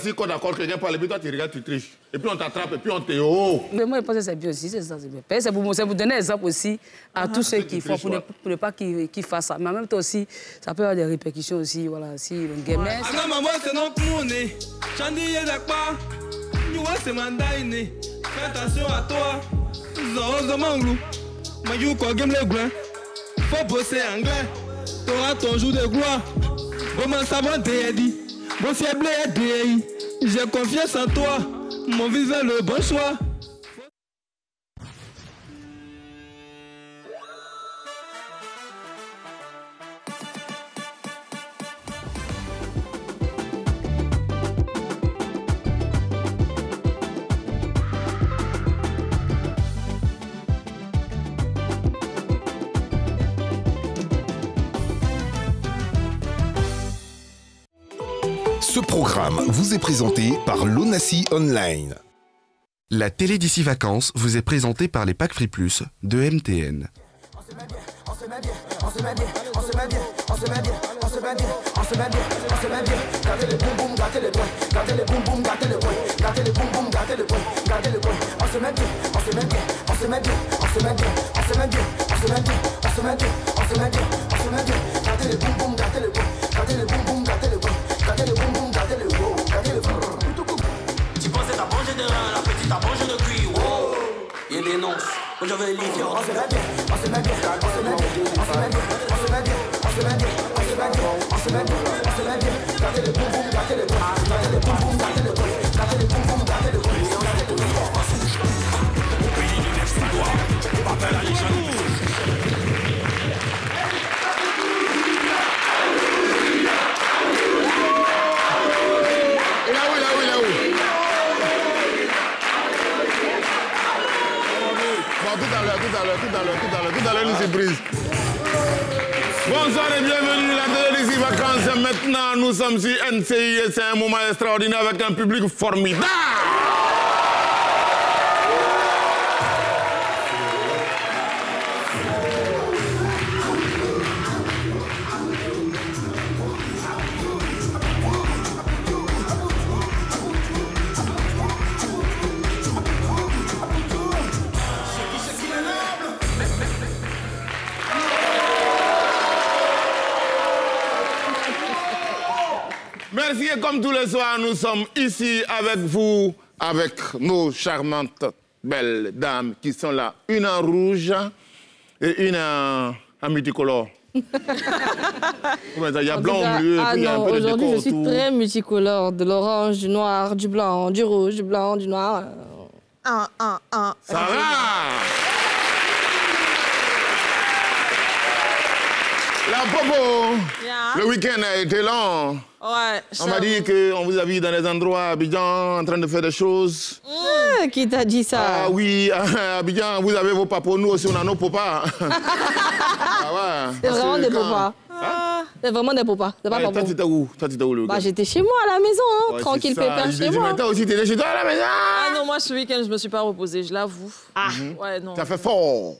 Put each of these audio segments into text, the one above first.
assis, qu'on d'accord, quelqu'un parle, et puis toi tu regardes, tu triches. Et puis on t'attrape, et puis on te oh. Mais moi, je pense que c'est bien aussi, c'est ça, c'est bien. C'est pour, pour donner exemple aussi à tous ceux qui font, pour pour ne pas qu'ils qu'ils fassent ça. Mais en même temps aussi, ça peut avoir des répercussions aussi, voilà, si le gamin... Aga mama c'est non moune. Chandi yedakpa. Nyuwa c'est mandaine. Fais attention à toi. Zo zo manglou. Mayu ko game le gouin. Faut bosser anglais. T'auras ton jour de gloire. Comment ça va t'aider? Bon c'est blé. J'ai confiance en toi. Mon visa le bon choix. Programme vous est présenté par l'ONACI Online. La télé d'ici vacances vous est présentée par les packs Free Plus de MTN. Moi je vais livrer. On se met bien, on se met bien, on se met bien, on se met bien, on se met bien, on se met bien, on se met bien, on se met bien, on se met bien. Vacances. Maintenant, nous sommes sur NCI et c'est un moment extraordinaire avec un public formidable. Comme tous les soirs, nous sommes ici avec vous, avec nos charmantes belles dames qui sont là, une en rouge et une en, en multicolore. Comment ça, Il y a blanc cas, au milieu, et ah puis il y a un non, peu de aujourd'hui, je suis très multicolore. De l'orange, du noir, du blanc, du rouge, du blanc, du noir. Un, un, un. Ça La Popo, Yeah. le week-end a été long. Ouais. On m'a dit qu'on vous a vu dans des endroits à Abidjan en train de faire des choses. Ah, Qui t'a dit ça? Ah oui, à Abidjan, vous avez vos papos, nous aussi on a nos papas. ah ouais. C'est vraiment des quand- papas. C'est vraiment des papas. C'est pas Ouais, papas. toi, t'étais où? Toi, t'étais où le Bah, week-end j'étais chez moi à la maison, hein, Ouais, tranquille, pépère chez moi. mais toi aussi, t'étais chez toi à la maison Ah non, moi ce week-end, je me suis pas reposée, je l'avoue. Ah. Ouais, non. Ça fait fort.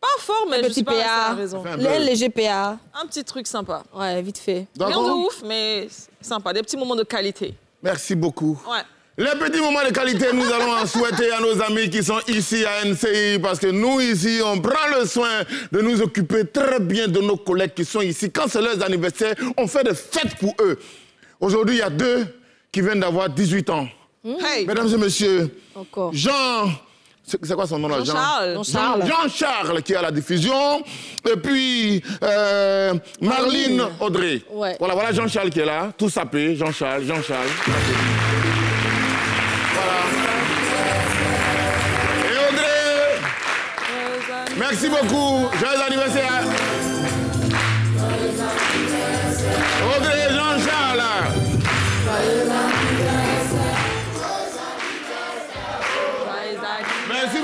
Pas fort, mais Un je petit suis pas. Les léger PA. Un petit truc sympa. Ouais, vite fait. Rien de ouf, mais sympa. Des petits moments de qualité. Merci beaucoup. Ouais. Les petits moments de qualité, nous allons en souhaiter à nos amis qui sont ici à NCI parce que nous, ici, on prend le soin de nous occuper très bien de nos collègues qui sont ici. Quand c'est leur anniversaire, on fait des fêtes pour eux. Aujourd'hui, il y a deux qui viennent d'avoir 18 ans. Hey, Mesdames et messieurs, Encore. Jean. C'est quoi son nom là Jean-Charles. Jean-Charles. Jean-Charles qui est à la diffusion. Et puis euh, Marlene Marlene. Audrey. Ouais. Voilà, voilà Jean-Charles qui est là. Tout sapé. Jean-Charles, Jean-Charles. Voilà. Et Audrey, merci beaucoup. Joyeux anniversaire. Audrey, Jean-Charles.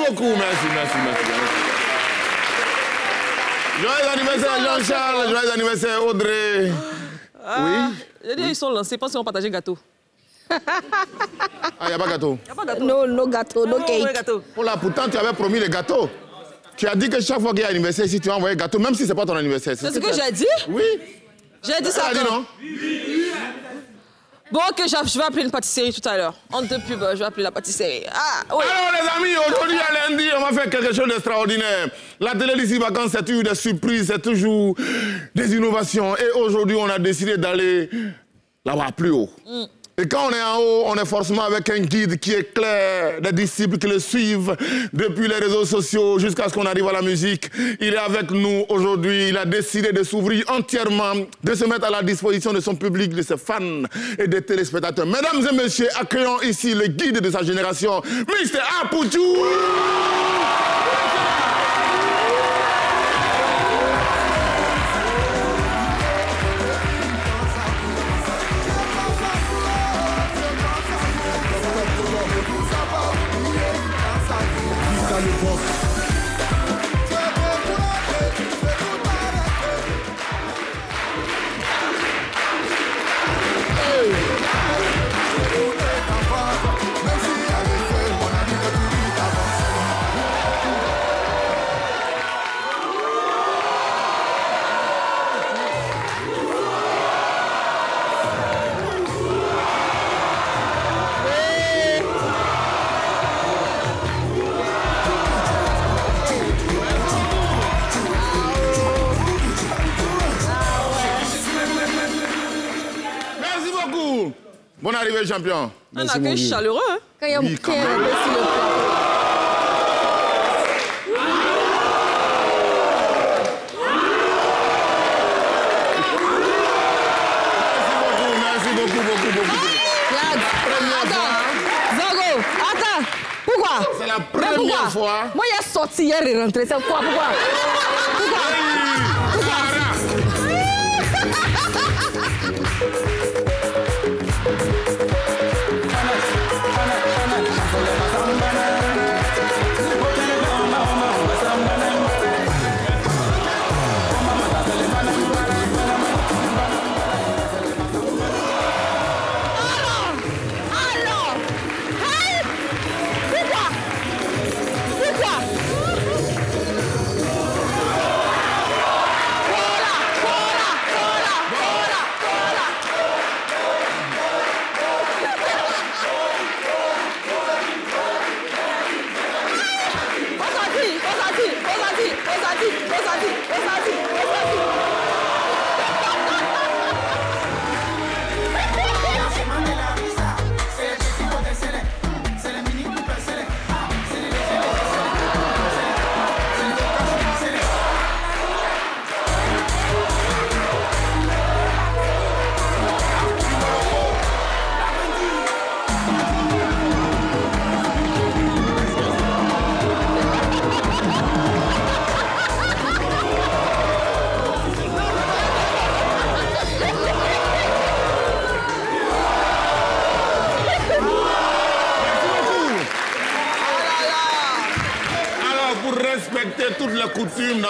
Beaucoup, merci, merci, merci. Joyeux anniversaire Jean-Charles, joyeux anniversaire Audrey. Oui J'ai dit, ils sont lancés, pensent qu'ils vont partager gâteau. Ah, il n'y a pas gâteau. Y a pas gâteau. No, no gâteau, no Oh, cake. gâteau. Oh là, pourtant, tu avais promis les gâteaux. Tu as dit que chaque fois qu'il y a un anniversaire ici, tu vas envoyer gâteau, même si c'est pas ton anniversaire. C'est ce que as- j'ai dit? Oui. J'ai dit ça Elle a dit non Bon, ok, je vais appeler une pâtisserie tout à l'heure. En deux pubs, je vais appeler la pâtisserie. Ah, oui. Alors les amis, aujourd'hui à lundi, on va faire quelque chose d'extraordinaire. La télé d'ici vacances, c'est toujours des surprises, c'est toujours des innovations. Et aujourd'hui, on a décidé d'aller là-bas plus haut. Et quand on est en haut, on est forcément avec un guide qui est clair, des disciples qui le suivent depuis les réseaux sociaux jusqu'à ce qu'on arrive à la musique. Il est avec nous aujourd'hui. Il a décidé de s'ouvrir entièrement, de se mettre à la disposition de son public, de ses fans et des téléspectateurs. Mesdames et messieurs, accueillons ici le guide de sa génération, Mr. Apoutou. Bonne arrivée, champion. Un Merci, mon accueil chaleureux. hein. Quand il y a Oui, quand un même. Merci beaucoup. Zango, attends. Pourquoi? C'est la première fois. Moi, il est sorti hier et rentré. C'est quoi Pourquoi Pourquoi?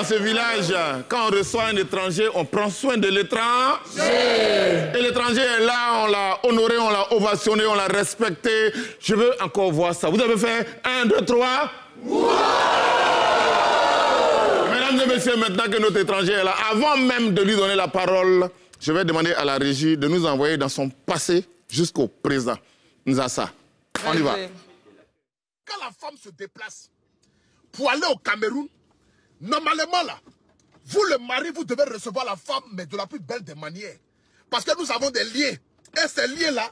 Dans ce village, quand on reçoit un étranger, on prend soin de l'étranger. Et l'étranger est là, on l'a honoré, on l'a ovationné, on l'a respecté. Je veux encore voir ça. Vous avez fait un, deux, trois. Mesdames et messieurs, maintenant que notre étranger est là, avant même de lui donner la parole, je vais demander à la régie de nous envoyer dans son passé jusqu'au présent. Nzassa, on y va. quand la femme se déplace pour aller au Cameroun, normalement là, vous le mari, vous devez recevoir la femme, mais de la plus belle des manières. Parce que nous avons des liens. Et ces liens-là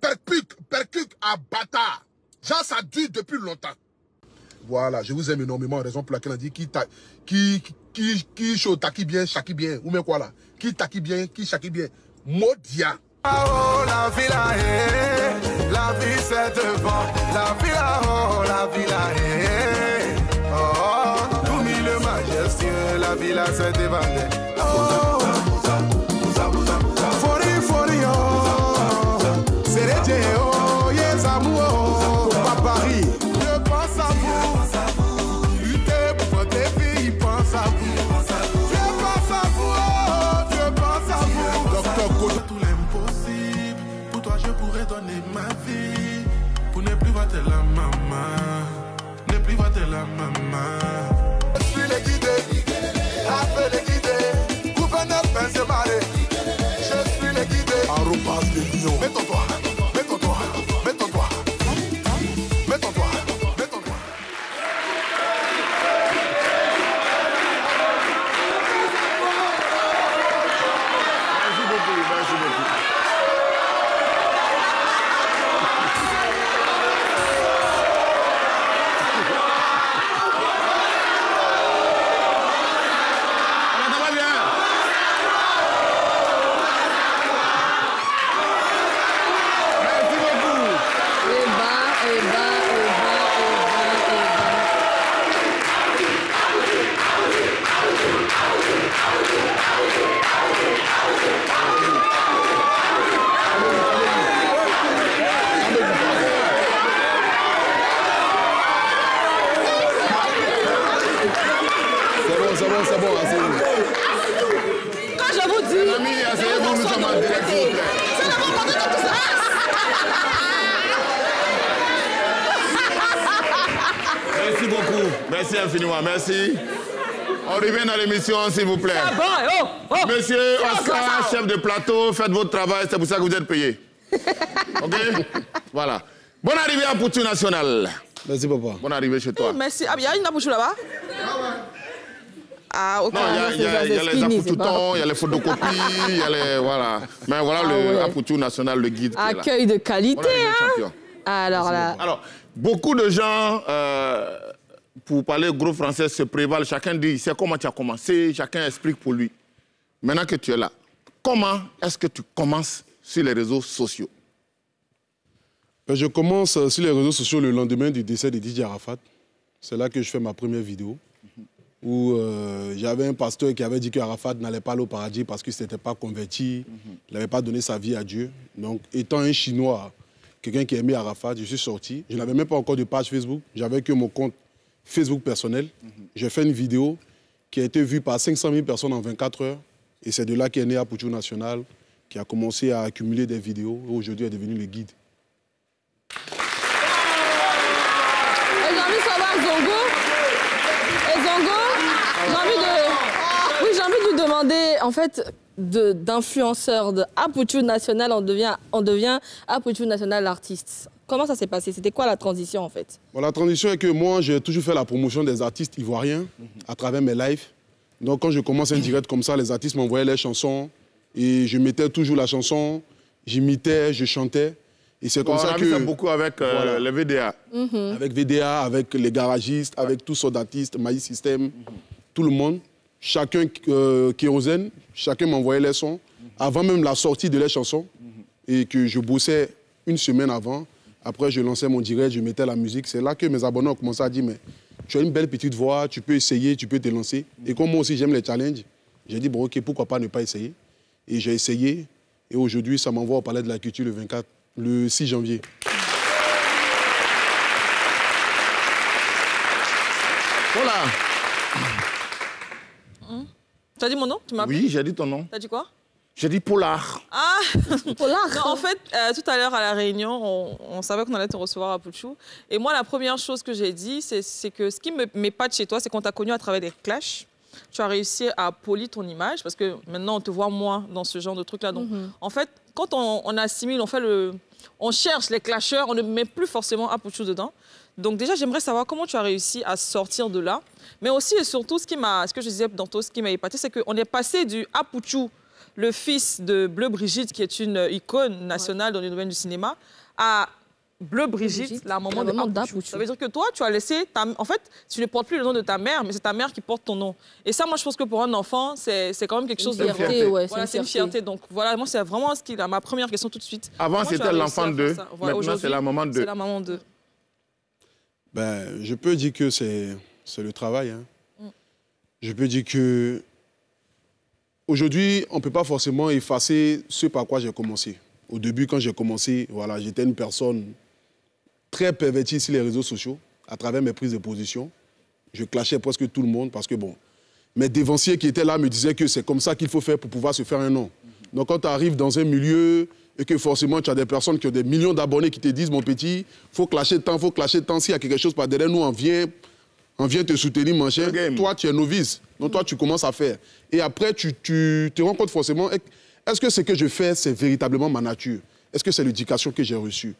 percutent, percutent à bâtard. Genre, ça dure depuis longtemps. Voilà, je vous aime énormément, raison pour laquelle on dit qui ta, qui, qui, qui, taki bien, chaki bien, ou même quoi là, qui taki bien, qui chaki bien, Modia. Oh, la vie la vie c'est devant, la vie oh, la vie la vie là c'est devant, oh, s'il vous plaît. Bon, oh, oh. Monsieur Oscar, chef de plateau, faites votre travail, c'est pour ça que vous êtes payé. OK? Voilà. Bonne arrivée à Poutou National. Merci, papa. Bonne arrivée chez toi. Merci. Ah, il y a une apouchou là-bas? Ah, ok. Non, il y y a- il y a les apoutotons, il y a les photocopies, il y a les. Voilà. Mais voilà Ah le ouais. Apoutou National, le guide. Accueil de qualité, hein. Alors là, Alors, beaucoup de gens, euh, pour parler gros français, se prévalent. Chacun dit, c'est comment tu as commencé, chacun explique pour lui. Maintenant que tu es là, comment est-ce que tu commences sur les réseaux sociaux? Ben, Je commence euh, sur les réseaux sociaux le lendemain du décès de Didier Arafat. C'est là que je fais ma première vidéo. Où euh, j'avais un pasteur qui avait dit qu'Arafat n'allait pas aller au paradis parce qu'il ne s'était pas converti, il n'avait pas donné sa vie à Dieu. Donc, étant un Chinois, quelqu'un qui aimait Arafat, je suis sorti. Je n'avais même pas encore de page Facebook, j'avais que mon compte Facebook personnel. J'ai fait une vidéo qui a été vue par 500 000 personnes en 24 heures. Et c'est de là qu'est né Apouchou National, qui a commencé à accumuler des vidéos. Et aujourd'hui est devenu le guide. Envie de savoir, Zongo? Et Zongo, j'ai envie de. Oui, envie de lui demander, en fait, de- d'influenceur de, Apuchu National, on devient, on devient Apuchu National artiste. Comment ça s'est passé? C'était quoi la transition, en fait? Bon, la transition est que moi, j'ai toujours fait la promotion des artistes ivoiriens à travers mes lives. Donc, quand je commence un direct comme ça, les artistes m'envoyaient leurs chansons et je mettais toujours la chanson, j'imitais, je chantais. Et c'est comme Bon, ça on a que. ça beaucoup avec euh, Voilà. les VDA. Avec VDA, avec les garagistes, avec tous sortes d'artistes, Maïs System, tout le monde. Chacun, euh, Kérosène, chacun m'envoyait les sons avant même la sortie de les chansons. Et que je bossais une semaine avant. Après, je lançais mon direct, je mettais la musique. C'est là que mes abonnés ont commencé à dire Mais tu as une belle petite voix, tu peux essayer, tu peux te lancer. Et comme moi aussi, j'aime les challenges, j'ai dit Bon, ok, pourquoi pas ne pas essayer? Et j'ai essayé. Et aujourd'hui, ça m'envoie au Palais de la Culture le 24, le 6 janvier. Voilà. Tu as dit mon nom? Tu m'as Oui, j'ai dit ton nom. T'as dit quoi? J'ai dit Polar. Ah Non, en fait, euh, tout à l'heure à la réunion, on, on savait qu'on allait te recevoir à Pouchou. Et moi, la première chose que j'ai dit, c'est que ce qui me m'épate chez toi, c'est qu'on t'a connu à travers des clashs. Tu as réussi à polir ton image parce que maintenant, on te voit moins dans ce genre de truc-là. Donc, Mhm. en fait, quand on, on assimile, on fait le... On cherche les clasheurs, on ne met plus forcément Apuchu dedans. Donc déjà, j'aimerais savoir comment tu as réussi à sortir de là. Mais aussi et surtout, ce, qui m'a, ce que je disais tantôt, ce qui m'a épaté, c'est qu'on est passé du Apuchu, le fils de Bleu Brigitte, qui est une icône nationale dans le domaine du cinéma, à Bleu Brigitte, Brigitte, la maman la maman de. Ça veut dire que toi, tu as laissé... Ta... En fait, tu ne portes plus le nom de ta mère, mais c'est ta mère qui porte ton nom. Et ça, moi, je pense que pour un enfant, c'est c'est quand même quelque Une chose de... fierté, ouais, c'est Voilà, une c'est une fierté. fierté. Donc voilà, moi, c'est vraiment ce qui est ma première question tout de suite. Avant, c'était l'enfant de. Voilà, Maintenant, aujourd'hui, c'est la maman de. C'est la maman de. Ben, je peux dire que c'est c'est le travail. hein. Mm. Je peux dire que aujourd'hui, on ne peut pas forcément effacer ce par quoi j'ai commencé. Au début, quand j'ai commencé, voilà, j'étais une personne très pervertie sur les réseaux sociaux à travers mes prises de position. Je clashais presque tout le monde parce que, bon, mes dévanciers qui étaient là me disaient que c'est comme ça qu'il faut faire pour pouvoir se faire un nom. Donc, quand tu arrives dans un milieu et que forcément tu as des personnes qui ont des millions d'abonnés qui te disent, mon petit, faut clasher tant, faut clasher tant, s'il y a quelque chose par derrière nous, on vient, on vient te soutenir, mon cher. Toi, tu es novice. Donc, toi, tu commences à faire. Et après, tu, tu te rends compte forcément, est-ce que ce que je fais, c'est véritablement ma nature? Est-ce que c'est l'éducation que j'ai reçue?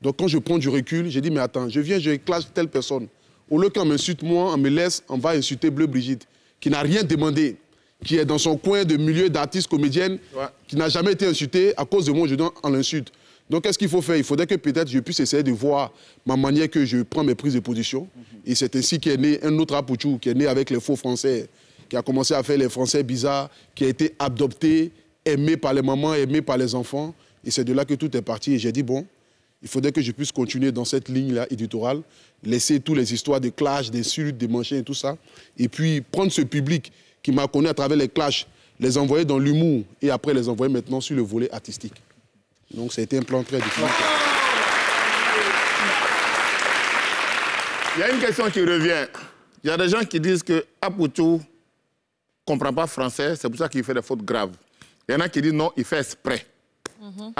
Donc, quand je prends du recul, j'ai dit, mais attends, je viens, je clash telle personne. Au lieu qu'on m'insulte moi, on me laisse, on va insulter Bleu Brigitte, qui n'a rien demandé, qui est dans son coin de milieu d'artiste comédienne, qui n'a jamais été insultée. À cause de moi, je donne en l'insulte. Donc, qu'est-ce qu'il faut faire? Il faudrait que peut-être je puisse essayer de voir ma manière que je prends mes prises de position. Et c'est ainsi qu'est né un autre Apouchou, qui est né avec les faux français, qui a commencé à faire les français bizarres, qui a été adopté, aimé par les mamans, aimé par les enfants. Et c'est de là que tout est parti. Et j'ai dit, bon, il faudrait que je puisse continuer dans cette ligne-là éditoriale, laisser toutes les histoires de clash, des insultes, des manchins et tout ça, et puis prendre ce public qui m'a connu à travers les clashs, les envoyer dans l'humour et après les envoyer maintenant sur le volet artistique. Donc ça a été un plan très difficile. Il y a une question qui revient. Il y a des gens qui disent que Aputu comprend pas français, c'est pour ça qu'il fait des fautes graves. Il y en a qui disent non, il fait exprès.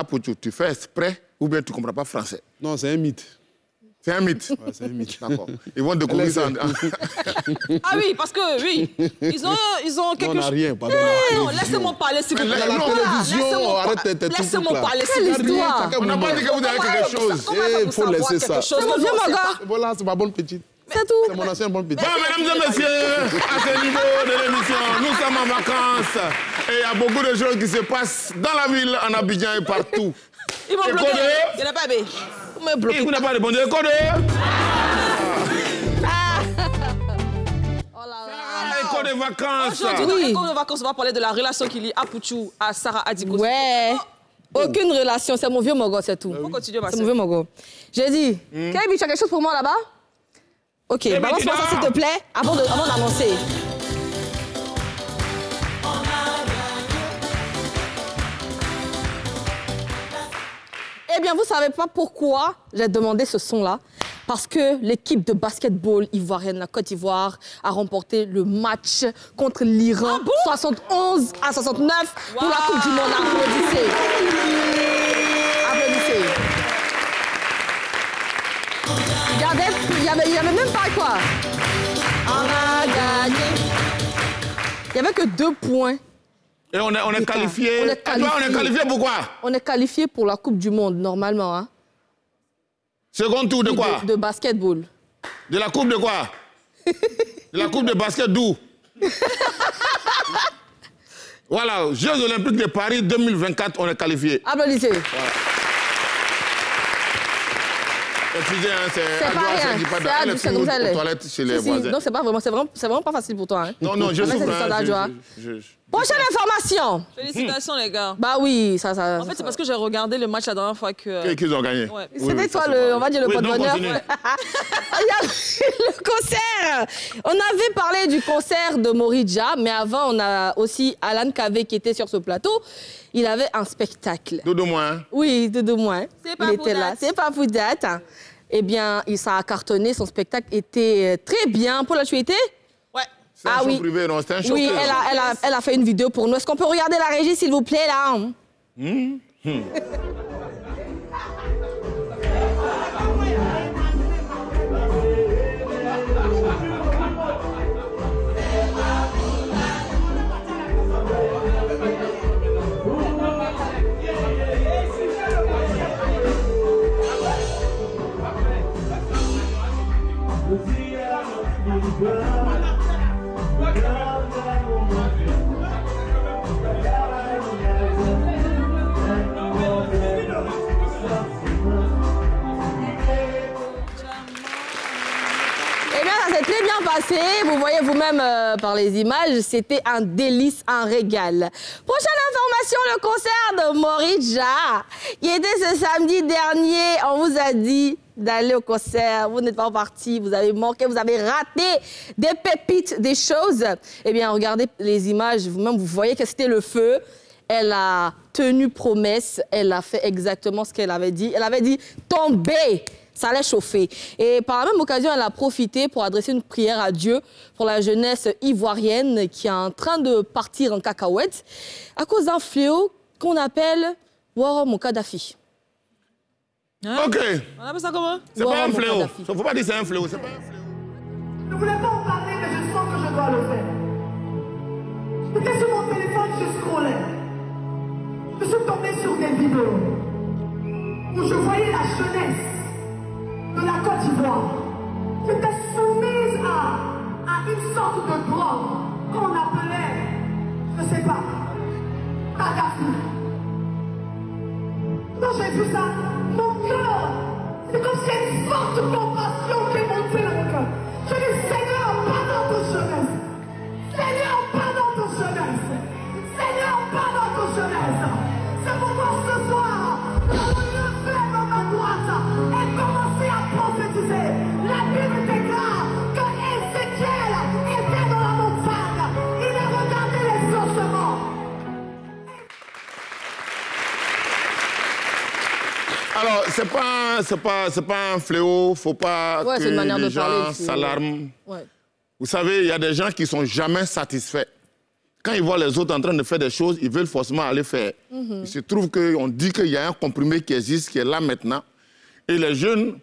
Poutou, tu fais exprès ou bien tu comprends pas français? Non, c'est un mythe. C'est un mythe Ouais, c'est un mythe. D'accord. Ils vont découvrir ça. en- Ah oui, parce que oui, ils ont, ils ont quelque on n'a chose. rien, pardon, Non, on a non, la laissez-moi parler, s'il vous plaît. la- télévision, laissez-moi arrête par- tes- tes trucs Laissez-moi là. parler, s'il Quelle vous plaît. histoire On n'a pas dit que vous avez quelque chose. Comment Eh, faut laisser ça. chose C'est mon vieux pas Voilà, c'est ma bonne petite. C'est tout. C'est mon ancien bonne petite. Bon, mesdames et messieurs, à ce niveau de l'émission, nous sommes en vacances et il y a beaucoup de choses qui se passent dans la ville, en Abidjan et partout. Ils m'ont bloqué. Il n'a pas aimé. Vous m'avez Et vous n'avez pas répondu. Ah, écho de vacances. Aujourd'hui, dans Écho de vacances, on va parler de la relation qu'il y a à Pouchou, à Sarah Adiko. Ouais. Aucune relation, c'est mon vieux mogo, c'est tout. On continue, ma C'est mon vieux mogo. J'ai dit, Kevin, tu as quelque chose pour moi là-bas? Ok, Eh ben, balance-moi ça s'il te plaît, avant de- avant Eh bien, vous savez pas pourquoi j'ai demandé ce son-là? Parce que l'équipe de basketball ivoirienne, la Côte d'Ivoire, a remporté le match contre l'Iran 71 à 69 pour la Coupe du Monde. Applaudissez. Applaudissez. Regardez, il n'y avait, avait même pas quoi? On a gagné. Il n'y avait que deux points. Et on est, on est qualifié. on est toi, on est qualifié. qualifié pourquoi On est qualifié pour la Coupe du Monde, normalement. Hein, Second tour de quoi? de, de basketball. De la coupe de quoi? De la coupe de basket d'où? Voilà, Jeux Olympiques de Paris 2024, on est qualifié. Applaudissez. Excusez, hein, c'est pas rien. C'est c'est. Non, pas vraiment, c'est vraiment, pas facile pour toi. Hein. Non, non, je souffre. hein, histoire d'Adjoa. je- je- je- Prochaine information. Félicitations, les gars. Bah oui, ça, ça. En fait, c'est parce que j'ai regardé le match la dernière fois que. Qu'ils- Qu'ils ont gagné? Ouais. Oui, C'était oui, toi, le, on va dire le Oui, pot de non, bonheur. continue. Il y a le concert. On avait parlé du concert de Moridja, mais avant, on a aussi Alan Kavé qui était sur ce plateau. Il avait un spectacle. Dodo moins. Oui, de deux mois. C'est pas Il était là. C'est pas Poudat. Eh bien, il ça a cartonné. Son spectacle était euh, très bien. Paul, tu étais C'est un Ah show oui. privé, non, c'est un show Oui, elle a, elle, a, elle a fait une vidéo pour nous. Est-ce qu'on peut regarder la régie, s'il vous plaît, là? Eh Vous voyez vous-même euh, par les images, c'était un délice, un régal. Prochaine information, le concert de Moridja, qui était ce samedi dernier. On vous a dit d'aller au concert, vous n'êtes pas parti, vous avez manqué, vous avez raté des pépites, des choses. Eh bien, regardez les images, vous-même, vous voyez que c'était le feu. Elle a tenu promesse, elle a fait exactement ce qu'elle avait dit. Elle avait dit tomber, ça allait chauffer. Et par la même occasion, elle a profité pour adresser une prière à Dieu pour la jeunesse ivoirienne qui est en train de partir en cacahuète à cause d'un fléau qu'on appelle Warom Kadhafi. Ok. On appelle ça comment? C'est pas un fléau. Kadhafi. Faut pas dire c'est un fléau. C'est pas un fléau. Je ne voulais pas en parler, mais je sens que je dois le faire. J'étais sur mon téléphone, je scrollais. Je suis tombée sur des vidéos où je voyais la jeunesse de la Côte d'Ivoire qui était soumise à, à une sorte de drogue qu'on appelait, je ne sais pas, Kadhafi. Quand j'ai vu ça, mon cœur, c'est comme s'il y a une forte compassion qui est montée dans mon cœur. Je dis, Seigneur, pardonne ton jeunesse. Seigneur, pardonne ton jeunesse. Seigneur, pardonne ton jeunesse. C'est pourquoi ce soir, c'est pas, c'est pas, c'est pas un fléau. Faut pas Ouais, que c'est une manière les gens s'alarment. Ouais. Vous savez, il y a des gens qui sont jamais satisfaits. Quand ils voient les autres en train de faire des choses, ils veulent forcément aller faire. Mhm. Il se trouve qu'on dit qu'il y a un comprimé qui existe, qui est là maintenant. Et les jeunes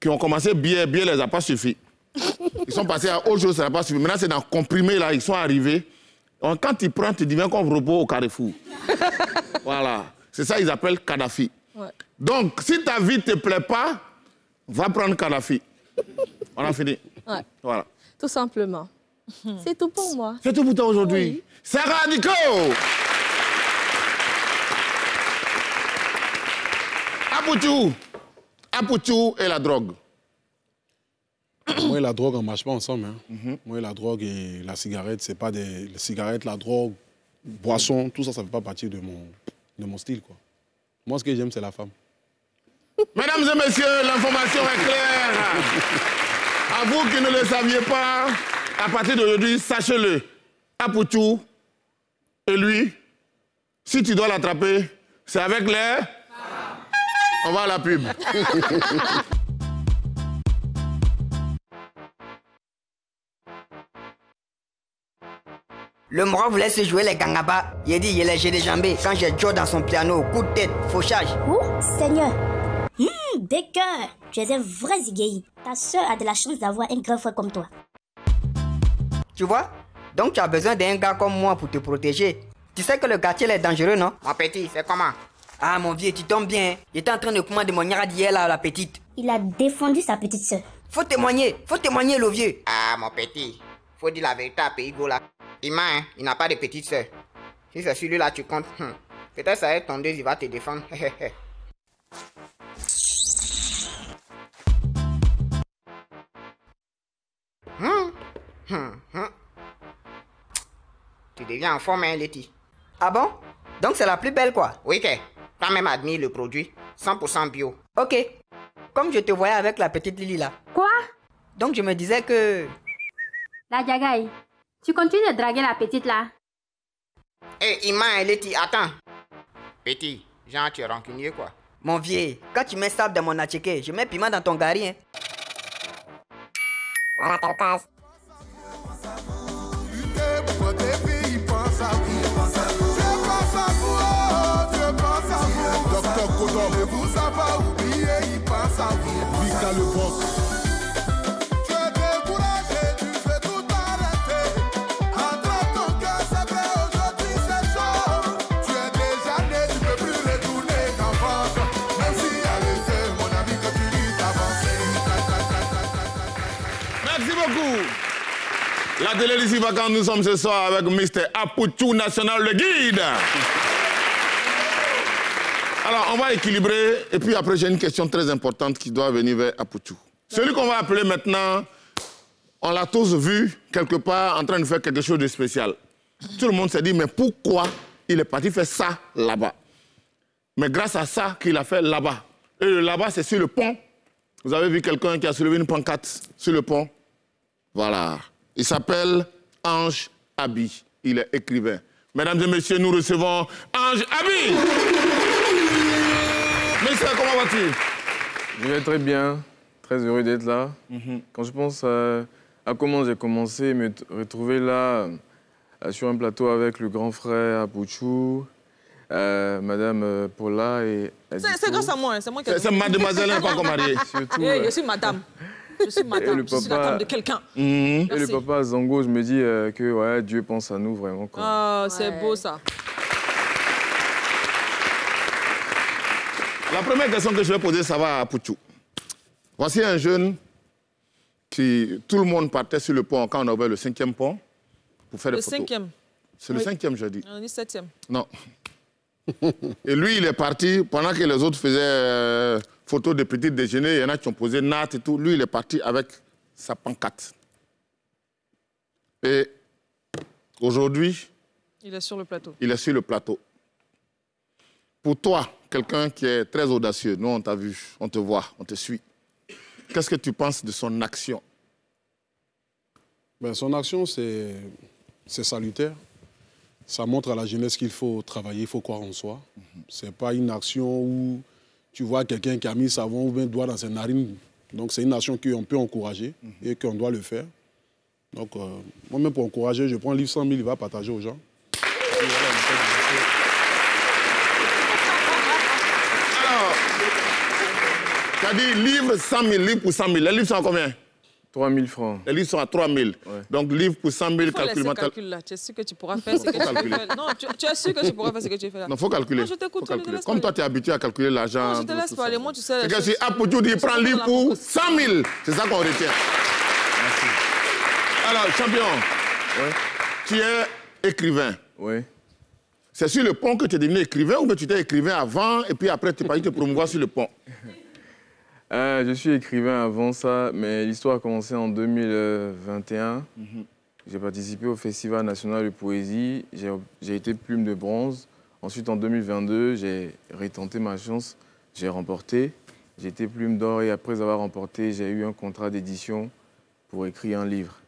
qui ont commencé bien, bien, les a pas suffi. Ils sont passés à autre chose, ça n'a pas suffi. Maintenant, c'est dans le comprimé, là, ils sont arrivés. Donc, quand ils prennent, tu deviens comme robot au carrefour. voilà. C'est ça qu'ils appellent Kadhafi. Ouais. Donc, si ta vie ne te plaît pas, va prendre Kadhafi. On a fini. Ouais, Voilà. tout simplement. C'est tout pour moi. C'est tout pour toi aujourd'hui. Sarah Nico Apoutou Apoutou et la drogue. Moi et la drogue, on ne marche pas ensemble. hein. Moi et la drogue et la cigarette, c'est pas des. Les cigarettes, la drogue, boisson, tout ça, ça ne fait pas partie de mon, de mon style. Quoi. Moi, ce que j'aime, c'est la femme. Mesdames et messieurs, l'information est claire. À vous qui ne le saviez pas, à partir d'aujourd'hui, sachez-le. Apoutou et lui, si tu dois l'attraper, c'est avec les... On va à la pub. Le mort voulait se jouer les gangabas. Il a dit il est jambes. Quand j'ai Joe dans son piano, coup de tête, fauchage. Oh, Seigneur? Des cœurs. Tu es un vrai zigei. Ta soeur a de la chance d'avoir un grand frère comme toi. Tu vois? Donc tu as besoin d'un gars comme moi pour te protéger. Tu sais que le quartier est dangereux, non? Mon petit, c'est comment? Ah mon vieux, tu tombes bien. Il était en train de commander mon d'hier là, la petite. Il a défendu sa petite soeur. Faut témoigner, faut témoigner le vieux. Ah mon petit, faut dire la vérité à Pays-Go là. Il m'a, hein, il n'a pas de petite soeur. Si c'est celui-là tu comptes, hum, peut-être ça va être ton deux, il va te défendre. hum, hum. Tu deviens en forme, hein, Letty. Ah bon? Donc c'est la plus belle, quoi Oui, que. Quand même admire le produit. 100% bio. Ok. Comme je te voyais avec la petite Lily là. Quoi? Donc je me disais que... La Jagaï, tu continues de draguer la petite là Hé, Iman et Letty, attends. Petit, genre tu es rancunier, quoi. Mon vieux, quand tu mets sable dans mon attiqué, je mets piment dans ton gari, hein. Voilà, Télé d'ici vacances, nous sommes ce soir avec Mr. Apoutou National, le guide. Alors, on va équilibrer. Et puis après, j'ai une question très importante qui doit venir vers Apoutou. Celui qu'on va appeler maintenant, on l'a tous vu quelque part en train de faire quelque chose de spécial. Tout le monde s'est dit, mais pourquoi il est parti faire ça là-bas? Mais grâce à ça qu'il a fait là-bas. Et là-bas, c'est sur le pont. Vous avez vu quelqu'un qui a soulevé une pancarte sur le pont? Voilà. Il s'appelle Ange Abi. Il est écrivain. Mesdames et messieurs, nous recevons Ange Abi. Monsieur, comment vas-tu? Je vais très bien, très heureux d'être là. Quand je pense à, à comment j'ai commencé, me retrouver là, euh, sur un plateau avec le grand frère Apouchou, euh, Madame euh, Paula et... C'est c'est grâce à moi, hein, c'est moi qui ai C'est- c'est mademoiselle, pas encore mariée. Surtout, Eh, euh, je suis madame. Je suis madame. le Je suis la papa- femme de quelqu'un. Et le papa Zango, je me dis euh, que ouais, Dieu pense à nous vraiment. Quoi. Ah, c'est beau ça. La première question que je vais poser, ça va à Pouchou. Voici un jeune qui, tout le monde partait sur le pont quand on a ouvert le cinquième pont pour faire Le des photos. cinquième. C'est le cinquième, je dis. On dit septième. Non. Et lui, il est parti pendant que les autres faisaient euh, photos de petit déjeuner. Il y en a qui ont posé natte et tout. Lui, il est parti avec sa pancarte. Et aujourd'hui, Il est sur le plateau. il est sur le plateau. Pour toi, quelqu'un qui est très audacieux, nous on t'a vu, on te voit, on te suit. Qu'est-ce que tu penses de son action? Ben, son action, c'est c'est salutaire. Ça montre à la jeunesse qu'il faut travailler, il faut croire en soi. Ce n'est pas une action où tu vois quelqu'un qui a mis savon ou bien doigt dans ses narines. Donc c'est une action qu'on peut encourager et qu'on doit le faire. Donc, euh, moi-même, pour encourager, je prends un livre 100 000, il va partager aux gens. Alors, tu as dit livre 100 000, livre pour 100 000. Les livres sont à combien? 3 000 francs. Les livres sont à 3 000. Donc, livre pour 100 000, Il faut calcul mental. calcul là. Tu es sûr que tu pourras faire ce que tu fais. Non, tu, tu es sûr que tu pourras faire ce que tu fais là. Non, il faut calculer. Non, je t'écoute, Comme parler. toi, tu es habitué à calculer l'argent. Je te laisse ça. parler. Moi, tu sais. C'est que si Apoutou dit prends livre pour 100 000, c'est ça qu'on retient. Alors, champion, tu es écrivain. Oui. C'est sur le pont que tu es devenu écrivain ou bien tu étais écrivain avant et puis après tu es parti te promouvoir sur le pont? Euh, je suis écrivain avant ça, mais l'histoire a commencé en 2021. J'ai participé au Festival national de poésie. J'ai j'ai été plume de bronze. Ensuite, en 2022, j'ai retenté ma chance. J'ai remporté. J'ai été plume d'or et après avoir remporté, j'ai eu un contrat d'édition pour écrire un livre.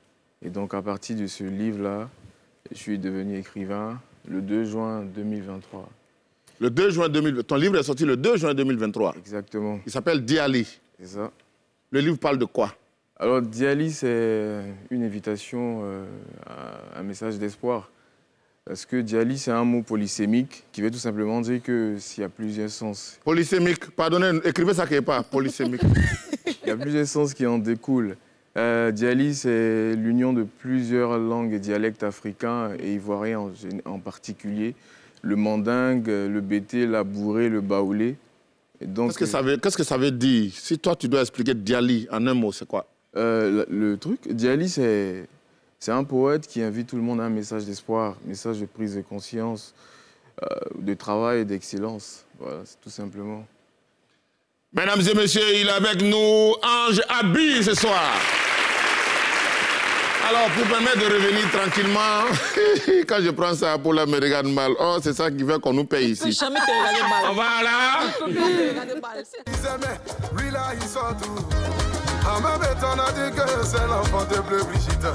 Et donc, à partir de ce livre-là, je suis devenu écrivain le 2 juin 2023. Le 2 juin 2023. Ton livre est sorti le 2 juin 2023. Exactement. Il s'appelle Diali. C'est ça. Le livre parle de quoi? Alors, Diali, c'est une invitation euh, à un message d'espoir. Parce que Diali, c'est un mot polysémique qui veut tout simplement dire que s'il y a plusieurs sens, Polysémique. Pardonnez, écrivez ça quelque part. Polysémique. il y a plusieurs sens qui en découlent. Euh, Diali, c'est l'union de plusieurs langues et dialectes africains et ivoiriens en particulier. Le mandingue, le bété, la bourrée, le baoulé. Donc, Qu'est-ce que, ça veut, qu'est-ce que ça veut dire? Si toi, tu dois expliquer Diali en un mot, c'est quoi? Euh, le le truc, Diali, c'est c'est un poète qui invite tout le monde à un message d'espoir, message de prise de conscience, euh, de travail et d'excellence. Voilà, c'est tout simplement. Mesdames et messieurs, il est avec nous, Ange Abi, ce soir. Alors, pour permettre de revenir tranquillement, quand je prends ça, pour la me regarde mal. Oh, c'est ça qui fait qu'on nous paye ici. Jamais te regarder mal. Voilà. Jamais te regarder mal. Lui là, il sort tout. En même temps, on a dit que c'est l'enfant de Bleu Brigitte.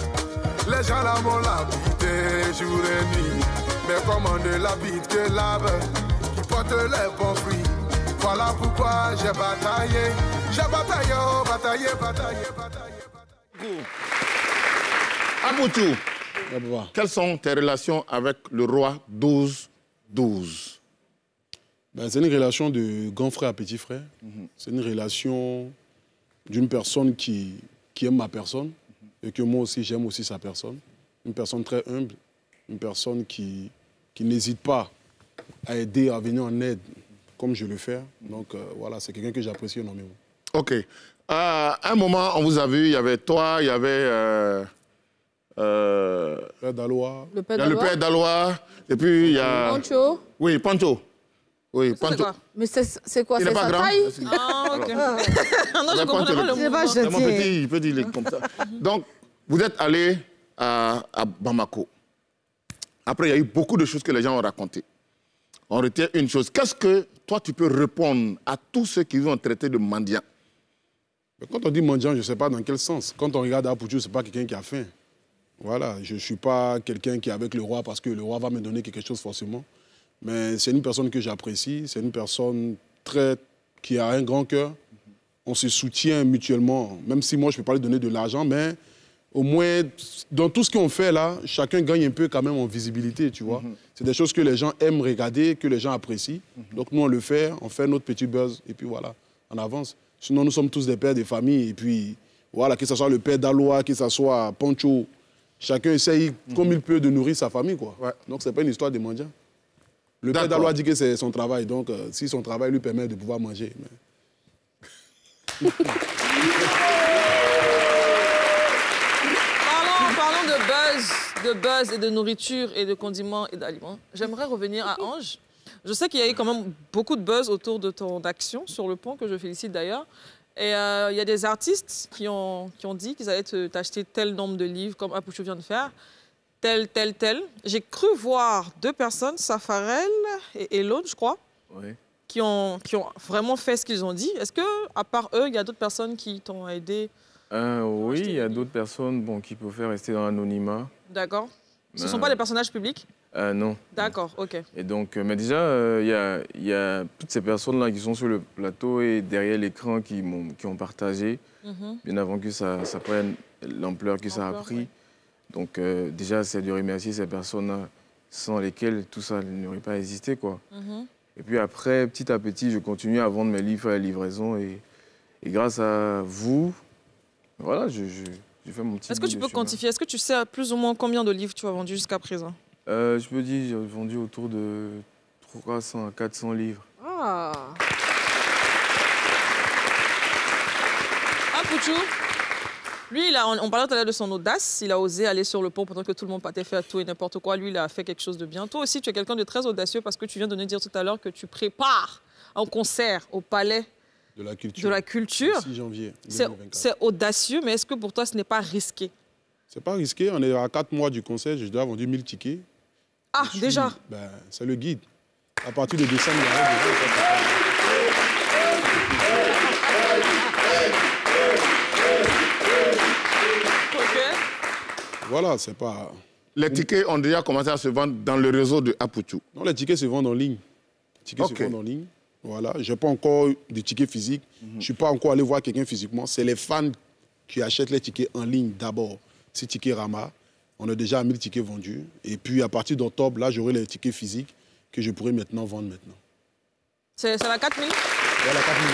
Les gens là m'ont l'habité jour et nuit. Mais comme on ne l'habite que l'arbre qui porte les bons fruits. Voilà pourquoi j'ai bataillé. J'ai bataillé, oh, bataillé, bataillé, bataillé. Aboutou, quelles sont tes relations avec le roi 12-12 Ben, c'est une relation de grand frère à petit frère. C'est une relation d'une personne qui, qui aime ma personne et que moi aussi j'aime aussi sa personne. Une personne très humble, une personne qui, qui n'hésite pas à aider, à venir en aide comme je le fais. Donc euh, voilà, c'est quelqu'un que j'apprécie énormément. Ok. Euh, à un moment, on vous a vu, il y avait toi, il y avait... Euh, euh, Père Dalois. Le il père y a le d'Alois. père Dalois, et puis il y a... Pancho. Oui, Pancho. Oui, C'est Pancho. Mais c'est c'est quoi Il C'est sa grand taille Ah, ok. Alors. non, je comprends Pancho, pas le mouvement. C'est mon petit, il peut dire comme ça. Donc, vous êtes allé à, à Bamako. Après, il y a eu beaucoup de choses que les gens ont racontées. On retient une chose. Qu'est-ce que toi, tu peux répondre à tous ceux qui vous ont traité de mendiants Mais quand on dit mendiant, je ne sais pas dans quel sens. Quand on regarde Apouchou, ce n'est pas quelqu'un qui a faim. Voilà, je ne suis pas quelqu'un qui est avec le roi parce que le roi va me donner quelque chose forcément. Mais c'est une personne que j'apprécie, c'est une personne très, qui a un grand cœur. On se soutient mutuellement, même si moi je ne peux pas lui donner de l'argent, mais au moins, dans tout ce qu'on fait là, chacun gagne un peu quand même en visibilité, tu vois. C'est des choses que les gens aiment regarder, que les gens apprécient. Donc nous, on le fait, on fait notre petit buzz, et puis voilà, on avance. Sinon, nous sommes tous des pères de famille, et puis voilà, que ce soit le père d'Alois, que ce soit Pancho, chacun essaye comme il peut de nourrir sa famille, quoi. Donc c'est pas une histoire de mendiant. Le père d'Alois dit que c'est son travail, donc euh, si son travail lui permet de pouvoir manger. mais- Parlons, parlons de buzz, de buzz et de nourriture et de condiments et d'aliments. J'aimerais revenir à Ange. Je sais qu'il y a eu quand même beaucoup de buzz autour de ton action sur le pont, que je félicite d'ailleurs. Et euh, il y a des artistes qui ont, qui ont dit qu'ils allaient te- t'acheter tel nombre de livres, comme Apouchou vient de faire, tel, tel, tel. J'ai cru voir deux personnes, Safarel et Elone, je crois, Oui. qui ont, qui ont vraiment fait ce qu'ils ont dit. Est-ce que, à part eux, il y a d'autres personnes qui t'ont aidé Euh, oui, il y a d'autres personnes bon, qui préfèrent rester dans l'anonymat. D'accord Ce ne Euh, sont pas des personnages publics? Euh, non. D'accord, ok. Et donc, euh, mais déjà, euh, il y, a, il y a toutes ces personnes-là qui sont sur le plateau et derrière l'écran qui, ont partagé, Mhm. bien avant que ça, ça prenne l'ampleur que ça a pris. Donc euh, déjà, c'est de remercier ces personnes sans lesquelles tout ça n'aurait pas existé. Quoi. Mhm. Et puis après, petit à petit, je continue à vendre mes livres à la livraison. Et, et grâce à vous, voilà, je, je, j'ai fait mon petit Est-ce que tu peux chemin. quantifier Est-ce que tu sais plus ou moins combien de livres tu as vendus jusqu'à présent? Euh, Je peux dire, j'ai vendu autour de 300 à 400 livres. Ah. Ah, Pouchou Lui, il a, on, parlait tout à l'heure de son audace. Il a osé aller sur le pont pendant que tout le monde partait faire tout et n'importe quoi. Lui, il a fait quelque chose de bien. Toi aussi, tu es quelqu'un de très audacieux parce que tu viens de nous dire tout à l'heure que tu prépares un concert au Palais De la culture. de la Culture. 6 janvier C'est 2024. c'est audacieux, mais est-ce que pour toi, ce n'est pas risqué? C'est pas risqué. On est à 4 mois du concert. J'ai déjà vendu 1000 tickets. Ah, déjà Ben, c'est le guide. À partir de décembre, il y déjà- Voilà, c'est pas. Les tickets ont déjà commencé à se vendre dans le réseau de Apuchu. Non, les tickets se vendent en ligne. Les tickets Ok. se vendent en ligne. Voilà. Je n'ai pas encore de tickets physiques. Je ne suis pas encore allé voir quelqu'un physiquement. C'est les fans qui achètent les tickets en ligne d'abord. C'est Ticket Rama. On a déjà 1000 tickets vendus. Et puis, à partir d'octobre, là, j'aurai les tickets physiques que je pourrai maintenant vendre maintenant. C'est la 4000 Voilà, 4000.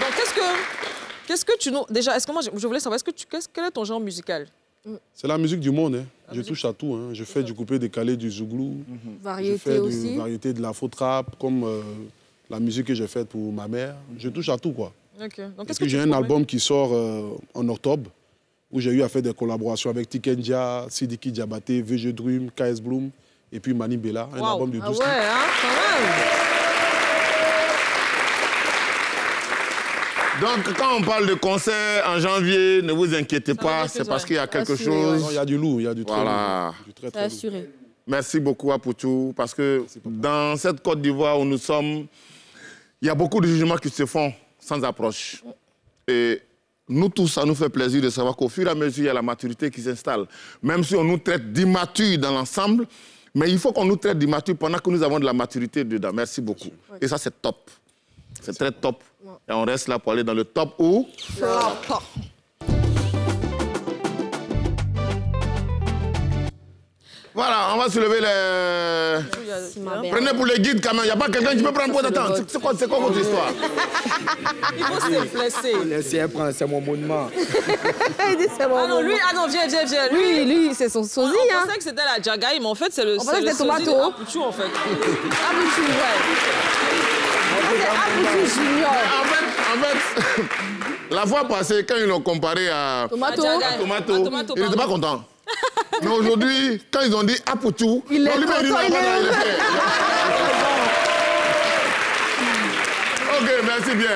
Donc, qu'est-ce que, qu'est-ce que tu nous... Déjà, est-ce que moi, je voulais savoir, est-ce que tu, qu'est-ce- quel est ton genre musical? C'est la musique du monde. hein. Je touche à tout. hein. Je fais du coupé décalé, du zouglou. Variété je fais aussi. Du variété de l'afro-trap, comme euh, la musique que j'ai faite pour ma mère. Je touche à tout, quoi. Ok. Donc, Parce qu'est-ce que, que j'ai un album qui sort euh, en octobre, où j'ai eu à faire des collaborations avec Tikendia, Sidiki Diabaté, VG Dream, KS Bloom, et puis Mani Bella. Un Waouh. album de 12 Ah ouais, titres. hein, quand même Donc, quand on parle de concert en janvier, ne vous inquiétez pas, c'est parce qu'il y a quelque chose. Non, Il y a du lourd, il y a du très Voilà. du très, très lourd. assuré. Merci beaucoup à Poutou, parce que dans cette Côte d'Ivoire où nous sommes, il y a beaucoup de jugements qui se font sans approche. Et nous tous, ça nous fait plaisir de savoir qu'au fur et à mesure, il y a la maturité qui s'installe. Même si on nous traite d'immatures dans l'ensemble, mais il faut qu'on nous traite d'immatures pendant que nous avons de la maturité dedans. Merci beaucoup. Et ça, c'est top. C'est très top. Et on reste là pour aller dans le top où Flop. Voilà, on va soulever les... Prenez pour les guides quand même. Il n'y a pas quelqu'un qui peut prendre pour attendre. C'est- C'est quoi, quoi votre histoire? Il faut se blesser. Laissez prendre, c'est mon monument. Il dit c'est bon. Ah non, lui, ah non, viens, viens, viens. Lui, lui, c'est son On, sosie, on hein. pensait que c'était la Jagaï, mais en fait, c'est le, On pensait que le c'était Tomato. Apuchu, en fait. Apuchu, ouais. C'est Apuchu Junior. En fait, en fait, la fois passée, quand ils l'ont comparé à Tomato. à À Tomato, Tomato, il n'était pas content. Mais aujourd'hui, quand ils ont dit Il est content, non, il est fier. Ok, merci bien.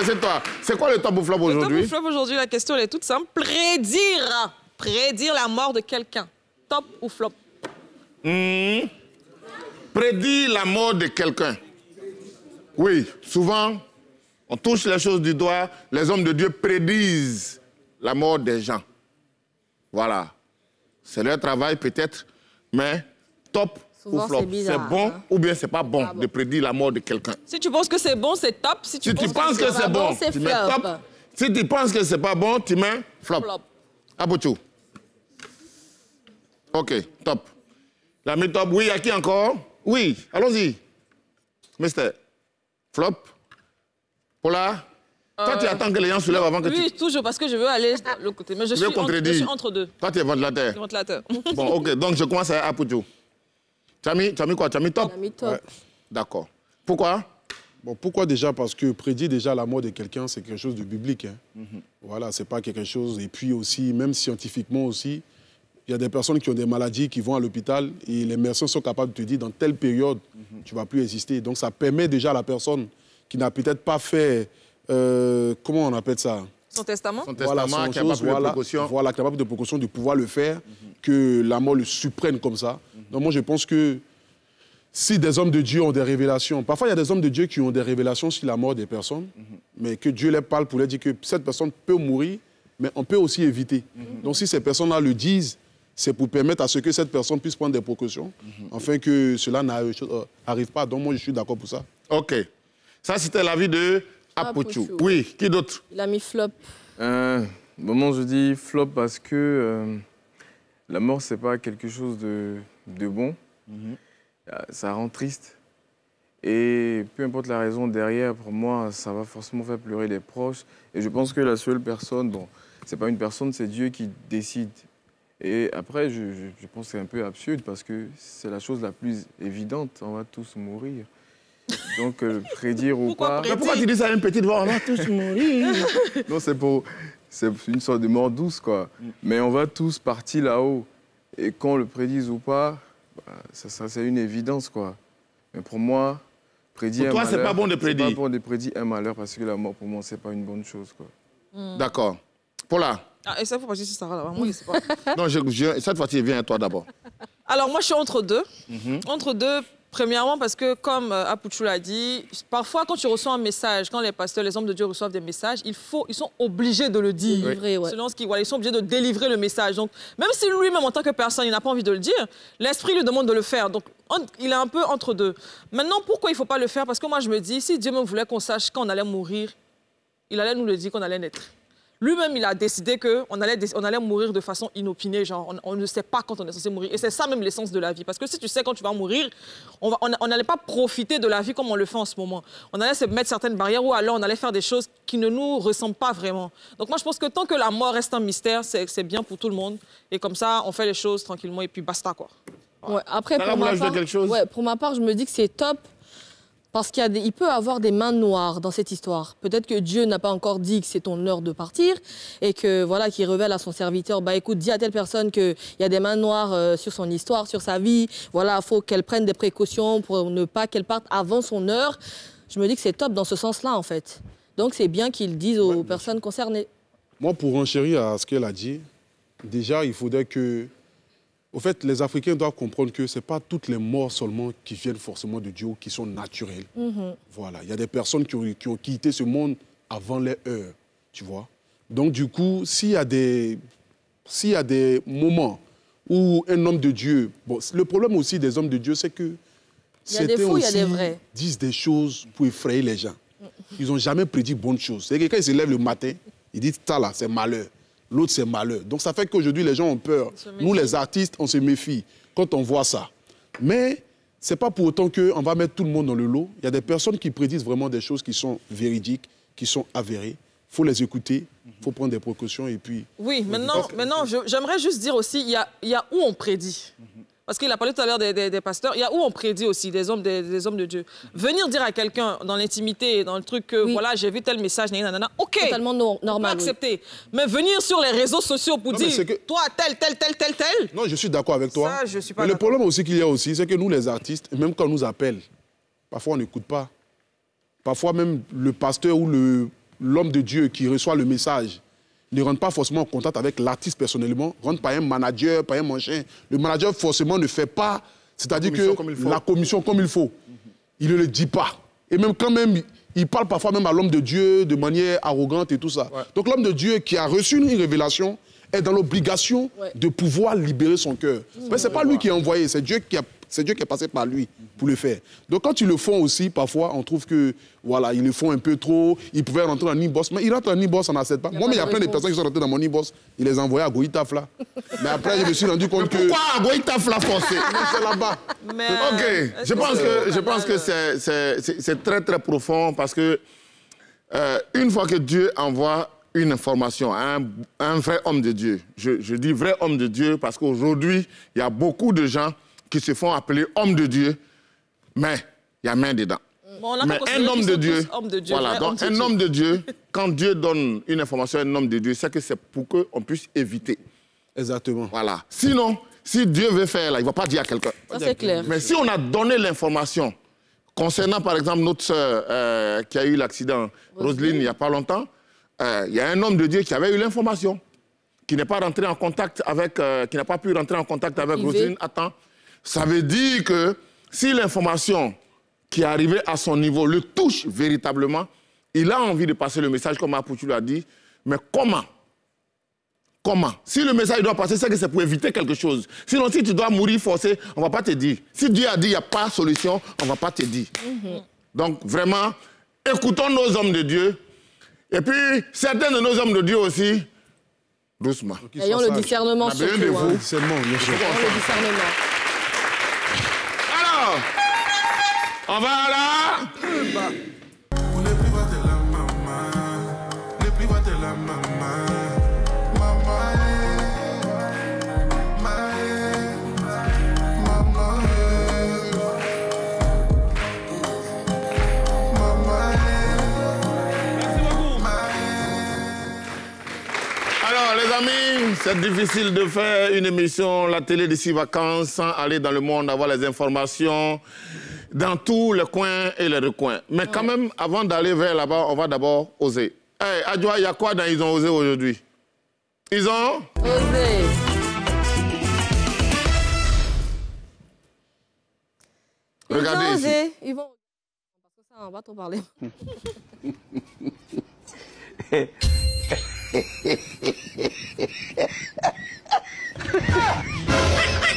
Eh, C'est toi. C'est quoi le top ou flop Le top ou aujourd'hui? Flop aujourd'hui, la question elle est toute simple. Prédire. Prédire la mort de quelqu'un. Top ou flop Hmm. Prédire la mort de quelqu'un. Oui, souvent, on touche les choses du doigt. Les hommes de Dieu prédisent la mort des gens. Voilà. C'est leur travail peut-être, mais top Souvent, ou flop. c'est bon hein. ou bien c'est pas bon, de prédire la mort de quelqu'un. Si tu penses que c'est bon, c'est top. Si tu Si tu penses penses que c'est pas bon, bon, c'est tu mets flop. top. Si tu penses que c'est pas bon, tu mets flop. Flop. Abouchou. Ok, top. La mis top, oui, à qui encore? Oui, allons-y. Mister. Flop. Paula. Toi, tu Euh, attends que les gens se lèvent avant que Oui, toujours, parce que je veux aller de l'autre côté. Mais je tu... suis, entre, je suis entre deux. Toi, tu es ventilateur. Ventilateur. Bon, ok, donc je commence à Apouchou. Tu as mis, tu as mis quoi? Tu as mis top? On a mis top. Ouais. D'accord. Pourquoi? Bon, pourquoi déjà? Parce que prédire déjà la mort de quelqu'un, c'est quelque chose de biblique. hein. Mhm. Voilà, c'est pas quelque chose. Et puis aussi, même scientifiquement aussi, il y a des personnes qui ont des maladies qui vont à l'hôpital et les médecins sont capables de te dire dans telle période, Mhm. tu vas plus exister. Donc ça permet déjà à la personne qui n'a peut-être pas fait, euh, comment on appelle ça? Son testament Son Voilà, testament, son chose, pris de voilà, précaution. Voilà, pris de précaution de pouvoir le faire, que la mort le supprenne comme ça. Donc moi, je pense que si des hommes de Dieu ont des révélations, parfois il y a des hommes de Dieu qui ont des révélations sur la mort des personnes, mais que Dieu les parle pour leur dire que cette personne peut mourir, mais on peut aussi éviter. Donc si ces personnes-là le disent, c'est pour permettre à ce que cette personne puisse prendre des précautions, afin que cela n'arrive pas. Donc moi, je suis d'accord pour ça. Ok. Ça, c'était l'avis de Apouchou. Apouchou. Oui, qui d'autre Il a mis flop. Euh, Moment, je dis flop parce que euh, la mort, c'est pas quelque chose de, de bon. Euh, Ça rend triste. Et peu importe la raison derrière, pour moi, ça va forcément faire pleurer les proches. Et je pense que la seule personne, bon, c'est pas une personne, c'est Dieu qui décide. Et après, je, je- je pense que c'est un peu absurde parce que c'est la chose la plus évidente. On va tous mourir. Donc, euh, prédire ou pas. Mais pourquoi tu dis ça à une petite voix On va tous mourir. Non, c'est pour. C'est une sorte de mort douce, quoi. Mais on va tous partir là-haut. Et qu'on le prédise ou pas, bah, ça, ça, c'est une évidence, quoi. Mais pour moi, prédire Pour un toi, c'est malheur, pas bon de prédire. C'est pas bon de prédire un malheur parce que la mort, pour moi, c'est pas une bonne chose, quoi. D'accord. Paula Ah, et ça, faut pas dire si Sarah, là. Moi, je sais pas. Non, je, je- cette fois-ci, viens à toi d'abord. Alors, moi, je suis entre deux. Mhm. Entre deux, premièrement, parce que, comme euh, Apuchou l'a dit, parfois, quand tu reçois un message, quand les pasteurs, les hommes de Dieu reçoivent des messages, il faut, ils sont obligés de le dire. Selon ce voilà, ils sont obligés de délivrer le message. Donc, même si lui-même, en tant que personne, il n'a pas envie de le dire, l'esprit lui demande de le faire. Donc, il est un peu entre deux. Maintenant, pourquoi il ne faut pas le faire? Parce que moi, je me dis, si Dieu me voulait qu'on sache quand on allait mourir, il allait nous le dire qu'on allait naître. Lui-même, il a décidé qu'on allait, on allait mourir de façon inopinée, genre on, on ne sait pas quand on est censé mourir. Et c'est ça même l'essence de la vie. Parce que si tu sais quand tu vas mourir, on n'allait pas profiter de la vie comme on le fait en ce moment. On allait se mettre certaines barrières ou alors on allait faire des choses qui ne nous ressemblent pas vraiment. Donc moi, je pense que tant que la mort reste un mystère, c'est bien pour tout le monde. Et comme ça, on fait les choses tranquillement et puis basta, quoi. Ouais, après, pour ma, part, ouais, pour ma part, je me dis que c'est top parce qu'il peut avoir des mains noires dans cette histoire. Peut-être que Dieu n'a pas encore dit que c'est ton heure de partir et que voilà, qu'il révèle à son serviteur, bah écoute, dis à telle personne qu'il y a des mains noires euh, sur son histoire, sur sa vie. Voilà, faut qu'elle prenne des précautions pour ne pas qu'elle parte avant son heure. Je me dis que c'est top dans ce sens-là, en fait. Donc c'est bien qu'il dise aux personnes concernées. Moi, pour enchérir à ce qu'elle a dit, déjà, il faudrait que. Au fait, les Africains doivent comprendre que ce n'est pas toutes les morts seulement qui viennent forcément de Dieu ou qui sont naturelles. Mhm. Voilà, il y a des personnes qui ont, qui ont quitté ce monde avant les heures, tu vois. Donc, du coup, s'il y, a des- y a des moments où un homme de Dieu... Bon, le problème aussi des hommes de Dieu, c'est que Il y a des certains fous, il y a des aussi vrais. disent des choses pour effrayer les gens. Ils n'ont jamais prédit bonne chose. C'est que quand ils se lèvent le matin, ils disent ça là, c'est malheur. L'autre, c'est malheur. Donc ça fait qu'aujourd'hui, les gens ont peur. Nous, les artistes, on se méfie quand on voit ça. Mais ce n'est pas pour autant qu'on va mettre tout le monde dans le lot. Il y a des personnes qui prédisent vraiment des choses qui sont véridiques, qui sont avérées. Il faut les écouter, il faut prendre des précautions et puis... Oui, maintenant, maintenant j'aimerais juste dire aussi, il y a, il y a où on prédit? Parce qu'il a parlé tout à l'heure des, des- des pasteurs, il y a où on prédit aussi, des hommes, des, des hommes de Dieu? Venir dire à quelqu'un dans l'intimité, dans le truc que, voilà, j'ai vu tel message, nanana, ok. Totalement on normal, peut oui. accepter. Mais venir sur les réseaux sociaux pour Non, dire, que- toi, tel, tel, tel, tel, tel. Non, je suis d'accord avec toi. Ça, je suis pas Mais le problème aussi qu'il y a aussi, c'est que nous, les artistes, même quand on nous appelle, parfois on n'écoute pas. Parfois même le pasteur ou l'homme de Dieu qui reçoit le message ne rentre pas forcément en contact avec l'artiste personnellement, rentre par un manager, par un machin. Le manager forcément ne fait pas, c'est-à-dire commission que la commission comme il faut. Il ne le dit pas. Et même quand même, il parle parfois même à l'homme de Dieu de manière arrogante et tout ça. Donc l'homme de Dieu qui a reçu une révélation est dans l'obligation de pouvoir libérer son cœur. Mais ce n'est pas lui qui est envoyé, c'est Dieu qui a- c'est Dieu qui est passé par lui pour le faire. Donc quand ils le font aussi, parfois, on trouve que voilà, ils le font un peu trop, ils pouvaient rentrer dans e-boss, mais ils rentrent en e-boss, on n'accepte pas. Moi, mais il y a plein de personnes qui sont rentrées dans mon e-boss, ils les envoyaient à Goïtaf là. Mais après, je me suis rendu compte que... Pourquoi à Goïtaf l'a forcé c'est là-bas. Ok, je pense que, je pense que c'est- c'est c'est- c'est très très profond parce que euh, une fois que Dieu envoie une information à un, à un vrai homme de Dieu, je, je dis vrai homme de Dieu parce qu'aujourd'hui, il y a beaucoup de gens qui se font appeler homme de Dieu, mais il y a main dedans. Bon, pas Mais un homme de Dieu, de voilà, donc un Dieu. homme de Dieu, quand Dieu donne une information à un homme de Dieu, c'est que c'est pour qu'on puisse éviter. Exactement. Voilà. Sinon, si Dieu veut faire là, il ne va pas dire à quelqu'un. Ça, c'est clair. Mais si on a donné l'information concernant, par exemple, notre sœur euh, qui a eu l'accident, Roselyne, il n'y a pas longtemps, euh, il y a un homme de Dieu qui avait eu l'information, qui n'est pas rentré en contact avec, euh, qui n'a pas pu rentrer en contact avec. Roselyne. Attends, ça veut dire que si l'information qui est arrivée à son niveau le touche véritablement, il a envie de passer le message comme Apoutu l'a dit, mais comment? Comment? Si le message doit passer, c'est que c'est pour éviter quelque chose. Sinon, si tu dois mourir forcé, on ne va pas te dire. Si Dieu a dit qu'il n'y a pas de solution, on ne va pas te dire. Donc, vraiment, écoutons nos hommes de Dieu. Et puis, certains de nos hommes de Dieu aussi Doucement. Ayons le discernement On a besoin de hein. vous. Bien sûr. Ayons le discernement. On va là. De la maman, les privates de la maman, maman, ma, maman, maman, ma, Alors, les amis, c'est difficile de faire une émission, la télé d'ici vacances, sans aller dans le monde, avoir les informations dans tous les coins et les recoins. Mais quand même, avant d'aller vers là-bas, on va d'abord oser. Hey, Adjoa, il y a quoi dans Ils ont osé aujourd'hui? Ils ont Osez. Regardez Ils ont ici. osé. Ils vont. Parce que ça, on va trop parler.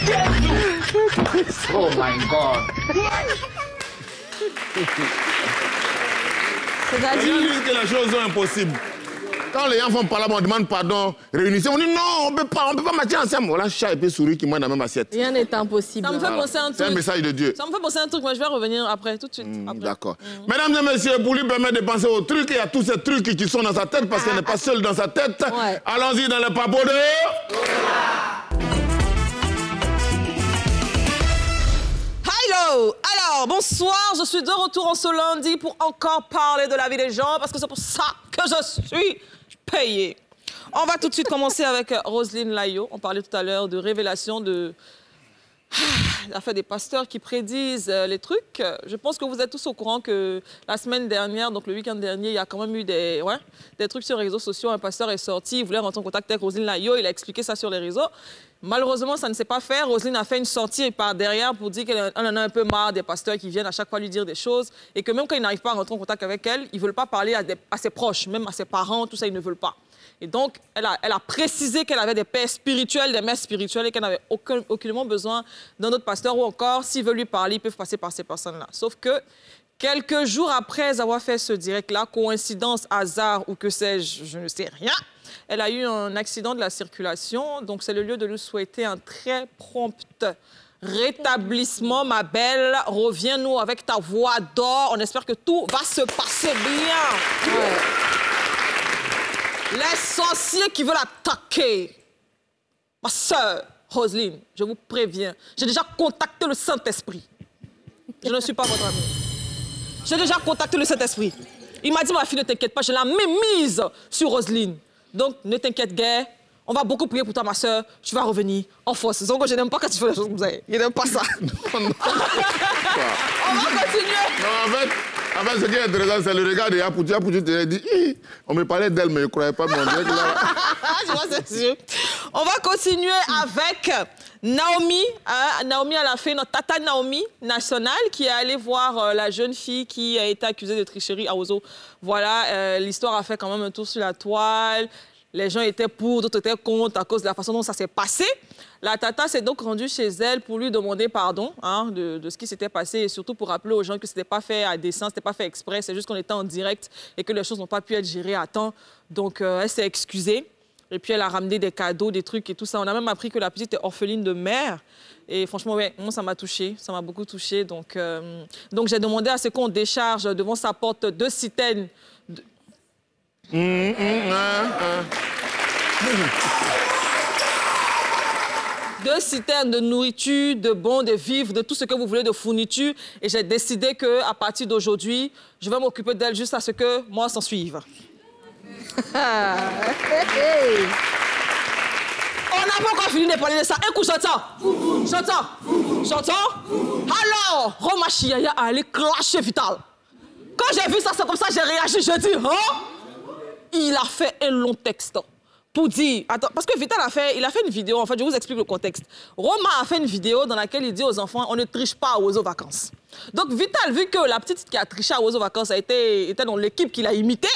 Oh my God. Disent que les choses sont impossibles. Quand les gens font parler, on demande pardon, réunissez, on dit non, on ne peut pas, on peut pas marcher ensemble. Voilà, chat et puis souris qui mangent dans la même assiette. Rien n'est impossible. Ça me fait Voilà. penser à un C'est un truc. message de Dieu. Ça me fait penser à un truc, mais je vais revenir après, tout de suite. après. D'accord. Mesdames et messieurs, pour lui permettre de penser aux trucs et à tous ces trucs qui sont dans sa tête, parce qu'elle n'est pas seule dans sa tête, allons-y dans le papo de... Hello Alors, bonsoir, je suis de retour en ce lundi pour encore parler de la vie des gens, parce que c'est pour ça que je suis payée. On va tout de suite commencer avec euh, Roselyne Layo. On parlait tout à l'heure de révélation de... l'affaire des pasteurs qui prédisent euh, les trucs. Je pense que vous êtes tous au courant que la semaine dernière, donc le week-end dernier, il y a quand même eu des, ouais, des trucs sur les réseaux sociaux. Un pasteur est sorti, il voulait rentrer en contact avec Roselyne Layo, il a expliqué ça sur les réseaux. Malheureusement, ça ne s'est pas fait. Roselyne a fait une sortie par derrière pour dire qu'elle en a un peu marre des pasteurs qui viennent à chaque fois lui dire des choses et que même quand ils n'arrivent pas à rentrer en contact avec elle, ils ne veulent pas parler à, ses proches, même à ses parents, tout ça, ils ne veulent pas. Et donc, elle a, précisé qu'elle avait des pères spirituels, des mères spirituelles et qu'elle n'avait aucun, aucunement besoin d'un autre pasteur ou encore, s'ils veulent lui parler, ils peuvent passer par ces personnes-là. Sauf que quelques jours après avoir fait ce direct-là, coïncidence, hasard ou que sais-je, je ne sais rien, elle a eu un accident de la circulation. Donc, c'est le lieu de lui souhaiter un très prompt rétablissement, ma belle. Reviens-nous avec ta voix d'or. On espère que tout va se passer bien. Les sorciers qui veulent attaquer ma sœur Roselyne, je vous préviens, j'ai déjà contacté le Saint-Esprit. Je ne suis pas votre amie. J'ai déjà contacté le Saint-Esprit. Il m'a dit, ma fille, ne t'inquiète pas, je la mémise sur Roselyne. Donc, ne t'inquiète guère. On va beaucoup prier pour toi, ma sœur. Tu vas revenir en force. Donc, je n'aime pas quand tu fais des choses comme ça. Je n'aime pas ça. On va continuer. Non, en fait, ce qui est intéressant, c'est le regard de Yapoutu. Yapoutu te dit, on me parlait d'elle, mais je ne croyais pas, mais on dirait que là... Vois ses yeux. On va continuer avec Naomi. hein. Naomi, elle a fait notre tata Naomi nationale qui est allée voir euh, la jeune fille qui a été accusée de tricherie à Ozo. Voilà, euh, l'histoire a fait quand même un tour sur la toile. Les gens étaient pour, d'autres étaient contre à cause de la façon dont ça s'est passé. La tata s'est donc rendue chez elle pour lui demander pardon hein, de, ce qui s'était passé et surtout pour rappeler aux gens que ce n'était pas fait à dessein, ce n'était pas fait exprès, c'est juste qu'on était en direct et que les choses n'ont pas pu être gérées à temps. Donc, euh, elle s'est excusée. Et puis, elle a ramené des cadeaux, des trucs et tout ça. On a même appris que la petite est orpheline de mère. Et franchement, ouais, moi, ça m'a touchée. Ça m'a beaucoup touchée. Donc, euh, donc j'ai demandé à ce qu'on décharge devant sa porte deux citernes. Hum, hum, hein, deux citernes de nourriture, de bons, de vivres, de tout ce que vous voulez, de fourniture. Et j'ai décidé que à partir d'aujourd'hui, je vais m'occuper d'elle juste à ce que moi s'en suive. On n'a pas encore fini de parler de ça. Écoute, j'entends. J'entends. J'entends. Alors, Roma Chiaya a allé clasher Vital. Quand j'ai vu ça, c'est comme ça, j'ai réagi. Je dis, hein? Il a fait un long texte pour dire. Parce que Vital a fait, il a fait une vidéo. En fait, je vous explique le contexte. Roma a fait une vidéo dans laquelle il dit aux enfants on ne triche pas aux Oiseaux Vacances. Donc, Vital, vu que la petite qui a triché à Oiseaux Vacances a été, était dans l'équipe qu'il a imité,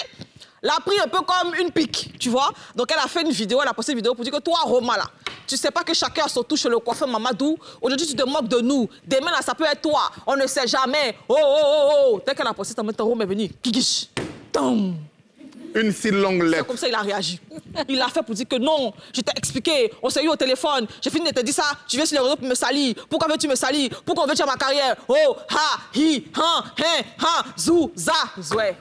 l'a pris un peu comme une pique, tu vois. Donc, elle a fait une vidéo, elle a posté une vidéo pour dire que toi, Roma, là, tu sais pas que chacun a son touche chez le coiffeur Mamadou. Aujourd'hui, tu te moques de nous. Demain, là, ça peut être toi. On ne sait jamais. Oh, oh, oh, oh. Dès qu'elle a posté ça, maintenant, Roma est venu. Kikish. Tom. Une si longue C'est lettre. comme ça il a réagi. Il a fait pour dire que non, je t'ai expliqué, on s'est eu au téléphone, j'ai fini de te dire ça, tu viens sur les réseaux pour me salir. Pourquoi veux-tu me salir? Pourquoi veux-tu ma carrière? Oh, ha, hi, han, hein, han, zou, za, zoué.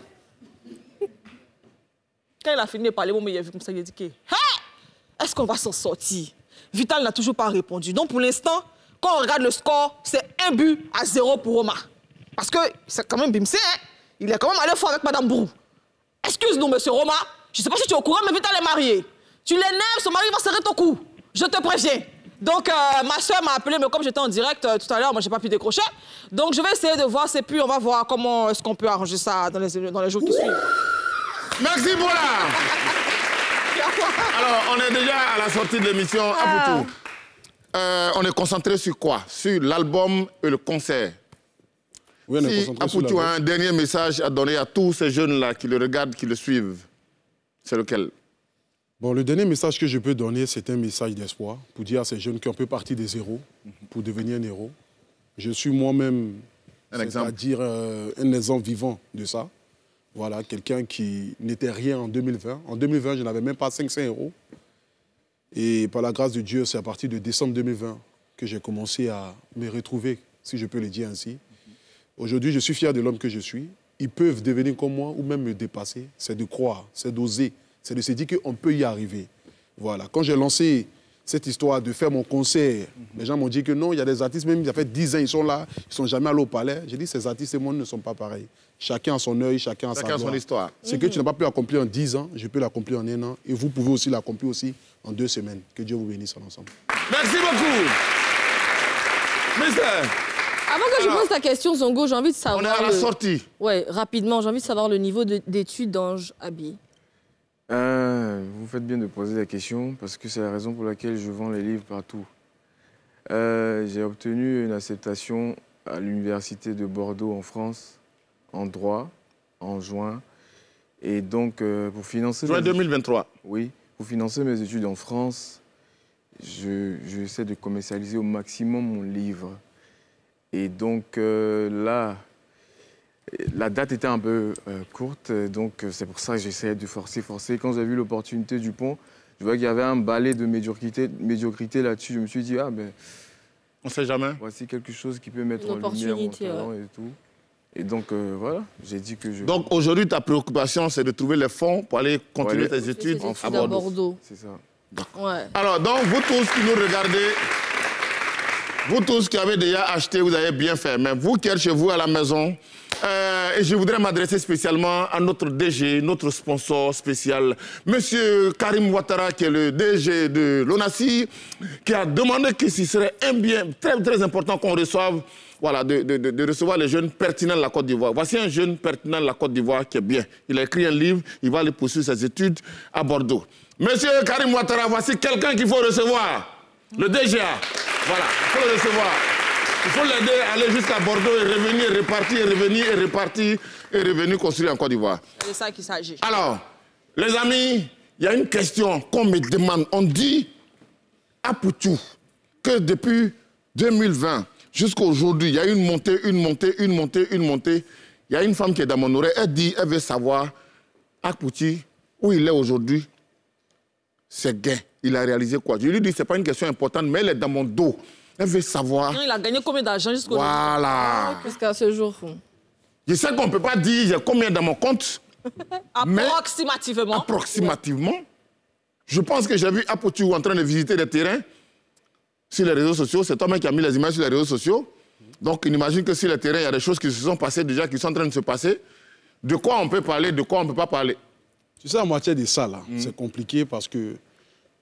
Quand il a fini de parler, il a vu comme ça, il a dit que, Hey, est-ce qu'on va s'en sortir? Vital n'a toujours pas répondu. Donc pour l'instant, quand on regarde le score, c'est un but à zéro pour Roma. Parce que c'est quand même Bimsé, hein il est quand même allé fort avec Madame Brou. Excuse-nous, monsieur Roma. Je ne sais pas si tu es au courant, mais Vital est marié. Tu l'énerves, son mari va serrer ton cou. Je te préviens. Donc, euh, ma soeur m'a appelé, mais comme j'étais en direct euh, tout à l'heure, moi, j'ai pas pu décrocher. Donc, je vais essayer de voir, c'est puis on va voir comment est-ce qu'on peut arranger ça dans les, dans les jours qui suivent. Merci, Bola. Alors, on est déjà à la sortie de l'émission Ah. Apoutou. Euh, on est concentré sur quoi? Sur l'album et le concert. Oui, si Apoutou a un dernier message à donner à tous ces jeunes-là qui le regardent, qui le suivent, c'est lequel? Bon, le dernier message que je peux donner, c'est un message d'espoir pour dire à ces jeunes qu'on peut partir des zéros pour devenir un héros. Je suis moi-même, Un exemple. c'est-à-dire euh, un exemple vivant de ça. Voilà, quelqu'un qui n'était rien en 2020. En 2020, je n'avais même pas 500 euros. Et par la grâce de Dieu, c'est à partir de décembre 2020 que j'ai commencé à me retrouver, si je peux le dire ainsi. Aujourd'hui, je suis fier de l'homme que je suis. Ils peuvent devenir comme moi ou même me dépasser. C'est de croire, c'est d'oser, c'est de se dire qu'on peut y arriver. Voilà. Quand j'ai lancé cette histoire de faire mon concert, les gens m'ont dit que non, il y a des artistes, même il y a fait 10 ans, ils sont là, ils ne sont jamais allés au palais. J'ai dit, ces artistes et moi ne sont pas pareils. Chacun a son œil, chacun a sa Chacun a son histoire. Ce que tu n'as pas pu accomplir en 10 ans, je peux l'accomplir en un an. Et vous pouvez aussi l'accomplir aussi en deux semaines. Que Dieu vous bénisse en ensemble. Merci beaucoup. Mister, Avant que je pose ta question, Zongo, j'ai envie de savoir. on est à la le- sortie. Ouais, rapidement, j'ai envie de savoir le niveau de- d'études d'Ange Abi. Euh, vous faites bien de poser la question parce que c'est la raison pour laquelle je vends les livres partout. Euh, J'ai obtenu une acceptation à l'université de Bordeaux en France en droit en juin. Et donc, euh, pour financer... Juin mes- 2023. Oui, pour financer mes études en France, je, je essaie de commercialiser au maximum mon livre. Et donc euh, là, la date était un peu euh, courte, donc euh, c'est pour ça que j'essayais de forcer, forcer. Quand j'ai vu l'opportunité du pont, je vois qu'il y avait un balai de médiocrité, médiocrité là-dessus. Je me suis dit, ah ben. On sait jamais. Voici quelque chose qui peut mettre en lumière mon talent et tout. Et donc euh, voilà, j'ai dit que je. Donc aujourd'hui, ta préoccupation, c'est de trouver les fonds pour aller continuer Ouais, tes études études à Bordeaux. Bordeaux. C'est ça. Ouais. Alors, donc, vous tous qui nous regardez, vous tous qui avez déjà acheté, vous avez bien fait. Mais vous qui êtes chez vous à la maison, euh, et je voudrais m'adresser spécialement à notre DG, notre sponsor spécial, Monsieur Karim Ouattara, qui est le DG de l'ONACI, qui a demandé que ce serait un bien très, très important qu'on reçoive, voilà, de, de- de- recevoir les jeunes pertinents de la Côte d'Ivoire. Voici un jeune pertinent de la Côte d'Ivoire qui est bien. Il a écrit un livre, il va aller poursuivre ses études à Bordeaux. Monsieur Karim Ouattara, voici quelqu'un qu'il faut recevoir. Le DGA. Voilà, il faut le recevoir. Il faut l'aider à aller jusqu'à Bordeaux et revenir, et repartir, et revenir, et repartir, et revenir construire en Côte d'Ivoire. C'est de ça qu'il s'agit. Alors, les amis, il y a une question qu'on me demande. On dit à Poutou que depuis 2020 jusqu'à aujourd'hui, il y a une montée, une montée, une montée, une montée. Il y a une femme qui est dans mon oreille. Elle dit, elle veut savoir, à Pouti, où il est aujourd'hui, c'est gain. Il a réalisé quoi? Je lui dis, ce n'est pas une question importante, mais elle est dans mon dos. Elle veut savoir. Il a gagné combien d'argent jusqu'au Voilà. Jusqu'à ce jour. Je sais qu'on ne peut pas dire j'ai combien dans mon compte, Approximativement. approximativement. Je pense que j'ai vu Apotu en train de visiter les terrains sur les réseaux sociaux. C'est toi-même qui as mis les images sur les réseaux sociaux. Donc, il imagine que sur les terrains, il y a des choses qui se sont passées déjà, qui sont en train de se passer. De quoi on peut parler, de quoi on ne peut pas parler? Tu sais, en matière de ça, là, c'est compliqué parce que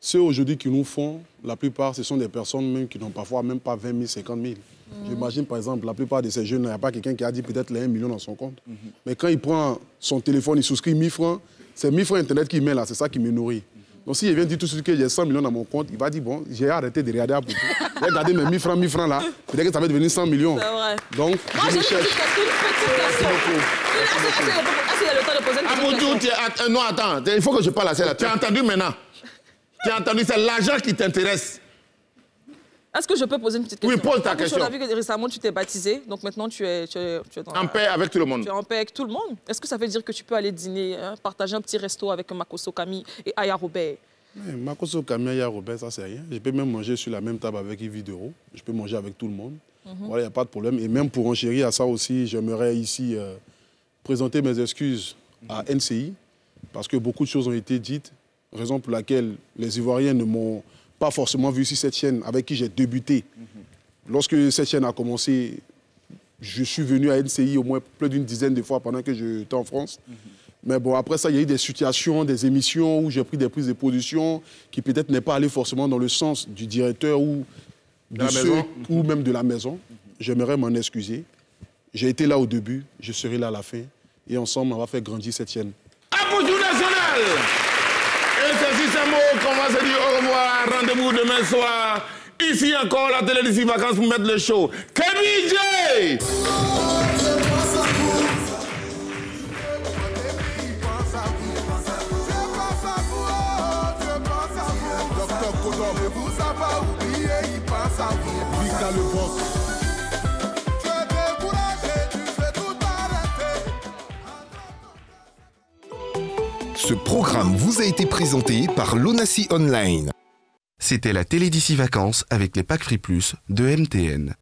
ceux aujourd'hui qui nous font, la plupart, ce sont des personnes même qui n'ont parfois même pas 20 000, 50 000. J'imagine, par exemple, la plupart de ces jeunes, il n'y a pas quelqu'un qui a dit peut-être les 1 million dans son compte. Mais quand il prend son téléphone, il souscrit 1000 francs, c'est 1000 francs Internet qu'il met là, c'est ça qui me nourrit. Donc s'il vient dire tout de suite que j'ai 100 millions dans mon compte, il va dire, bon, j'ai arrêté de regarder à beaucoup. J'ai gardé mes 1000 francs, 1000 francs là, peut-être que ça va devenir 100 millions. C'est vrai. Donc, Moi, je me cherche. question. Une petite question. Est-ce qu'il y a- est-ce qu'il y a le temps de poser une Apotu, question es- att- non, attends, il faut que je parle à celle-là. Tu as entendu maintenant? Tu as entendu, c'est l'argent qui t'intéresse. Est-ce que je peux poser une petite Oui, question pose ta question. On a vu que récemment, tu t'es baptisé, donc maintenant, tu es, tu es, tu es dans En la- paix avec tout le monde. Tu es en paix avec tout le monde. Est-ce que ça veut dire que tu peux aller dîner, hein, partager un petit resto avec Makoso Kami et Aya Robert? Eh, Makoso Kamia, ya Robert, ça c'est rien. Je peux même manger sur la même table avec Yves Dero. Je peux manger avec tout le monde. Mhm. Voilà, il n'y a pas de problème. Et même pour enchérir à ça aussi, j'aimerais ici euh, présenter mes excuses à NCI parce que beaucoup de choses ont été dites, raison pour laquelle les Ivoiriens ne m'ont pas forcément vu sur cette chaîne avec qui j'ai débuté. Lorsque cette chaîne a commencé, je suis venu à NCI au moins plus d'une dizaine de fois pendant que j'étais en France. Mais bon, après ça, il y a eu des situations, des émissions où j'ai pris des prises de position qui peut-être n'est pas allé forcément dans le sens du directeur ou De de la ceux- maison. ou même de la maison. J'aimerais m'en excuser. J'ai été là au début, je serai là à la fin. Et ensemble, on va faire grandir cette chaîne. Apouchou national Et c'est sur ces mots qu'on va se dire au revoir. Rendez-vous demain soir. Ici encore, la télé d'ici vacances pour mettre le show. À vous. Ce programme vous a été présenté par l'ONACI Online. C'était la télé d'ici vacances avec les packs Free Plus de MTN.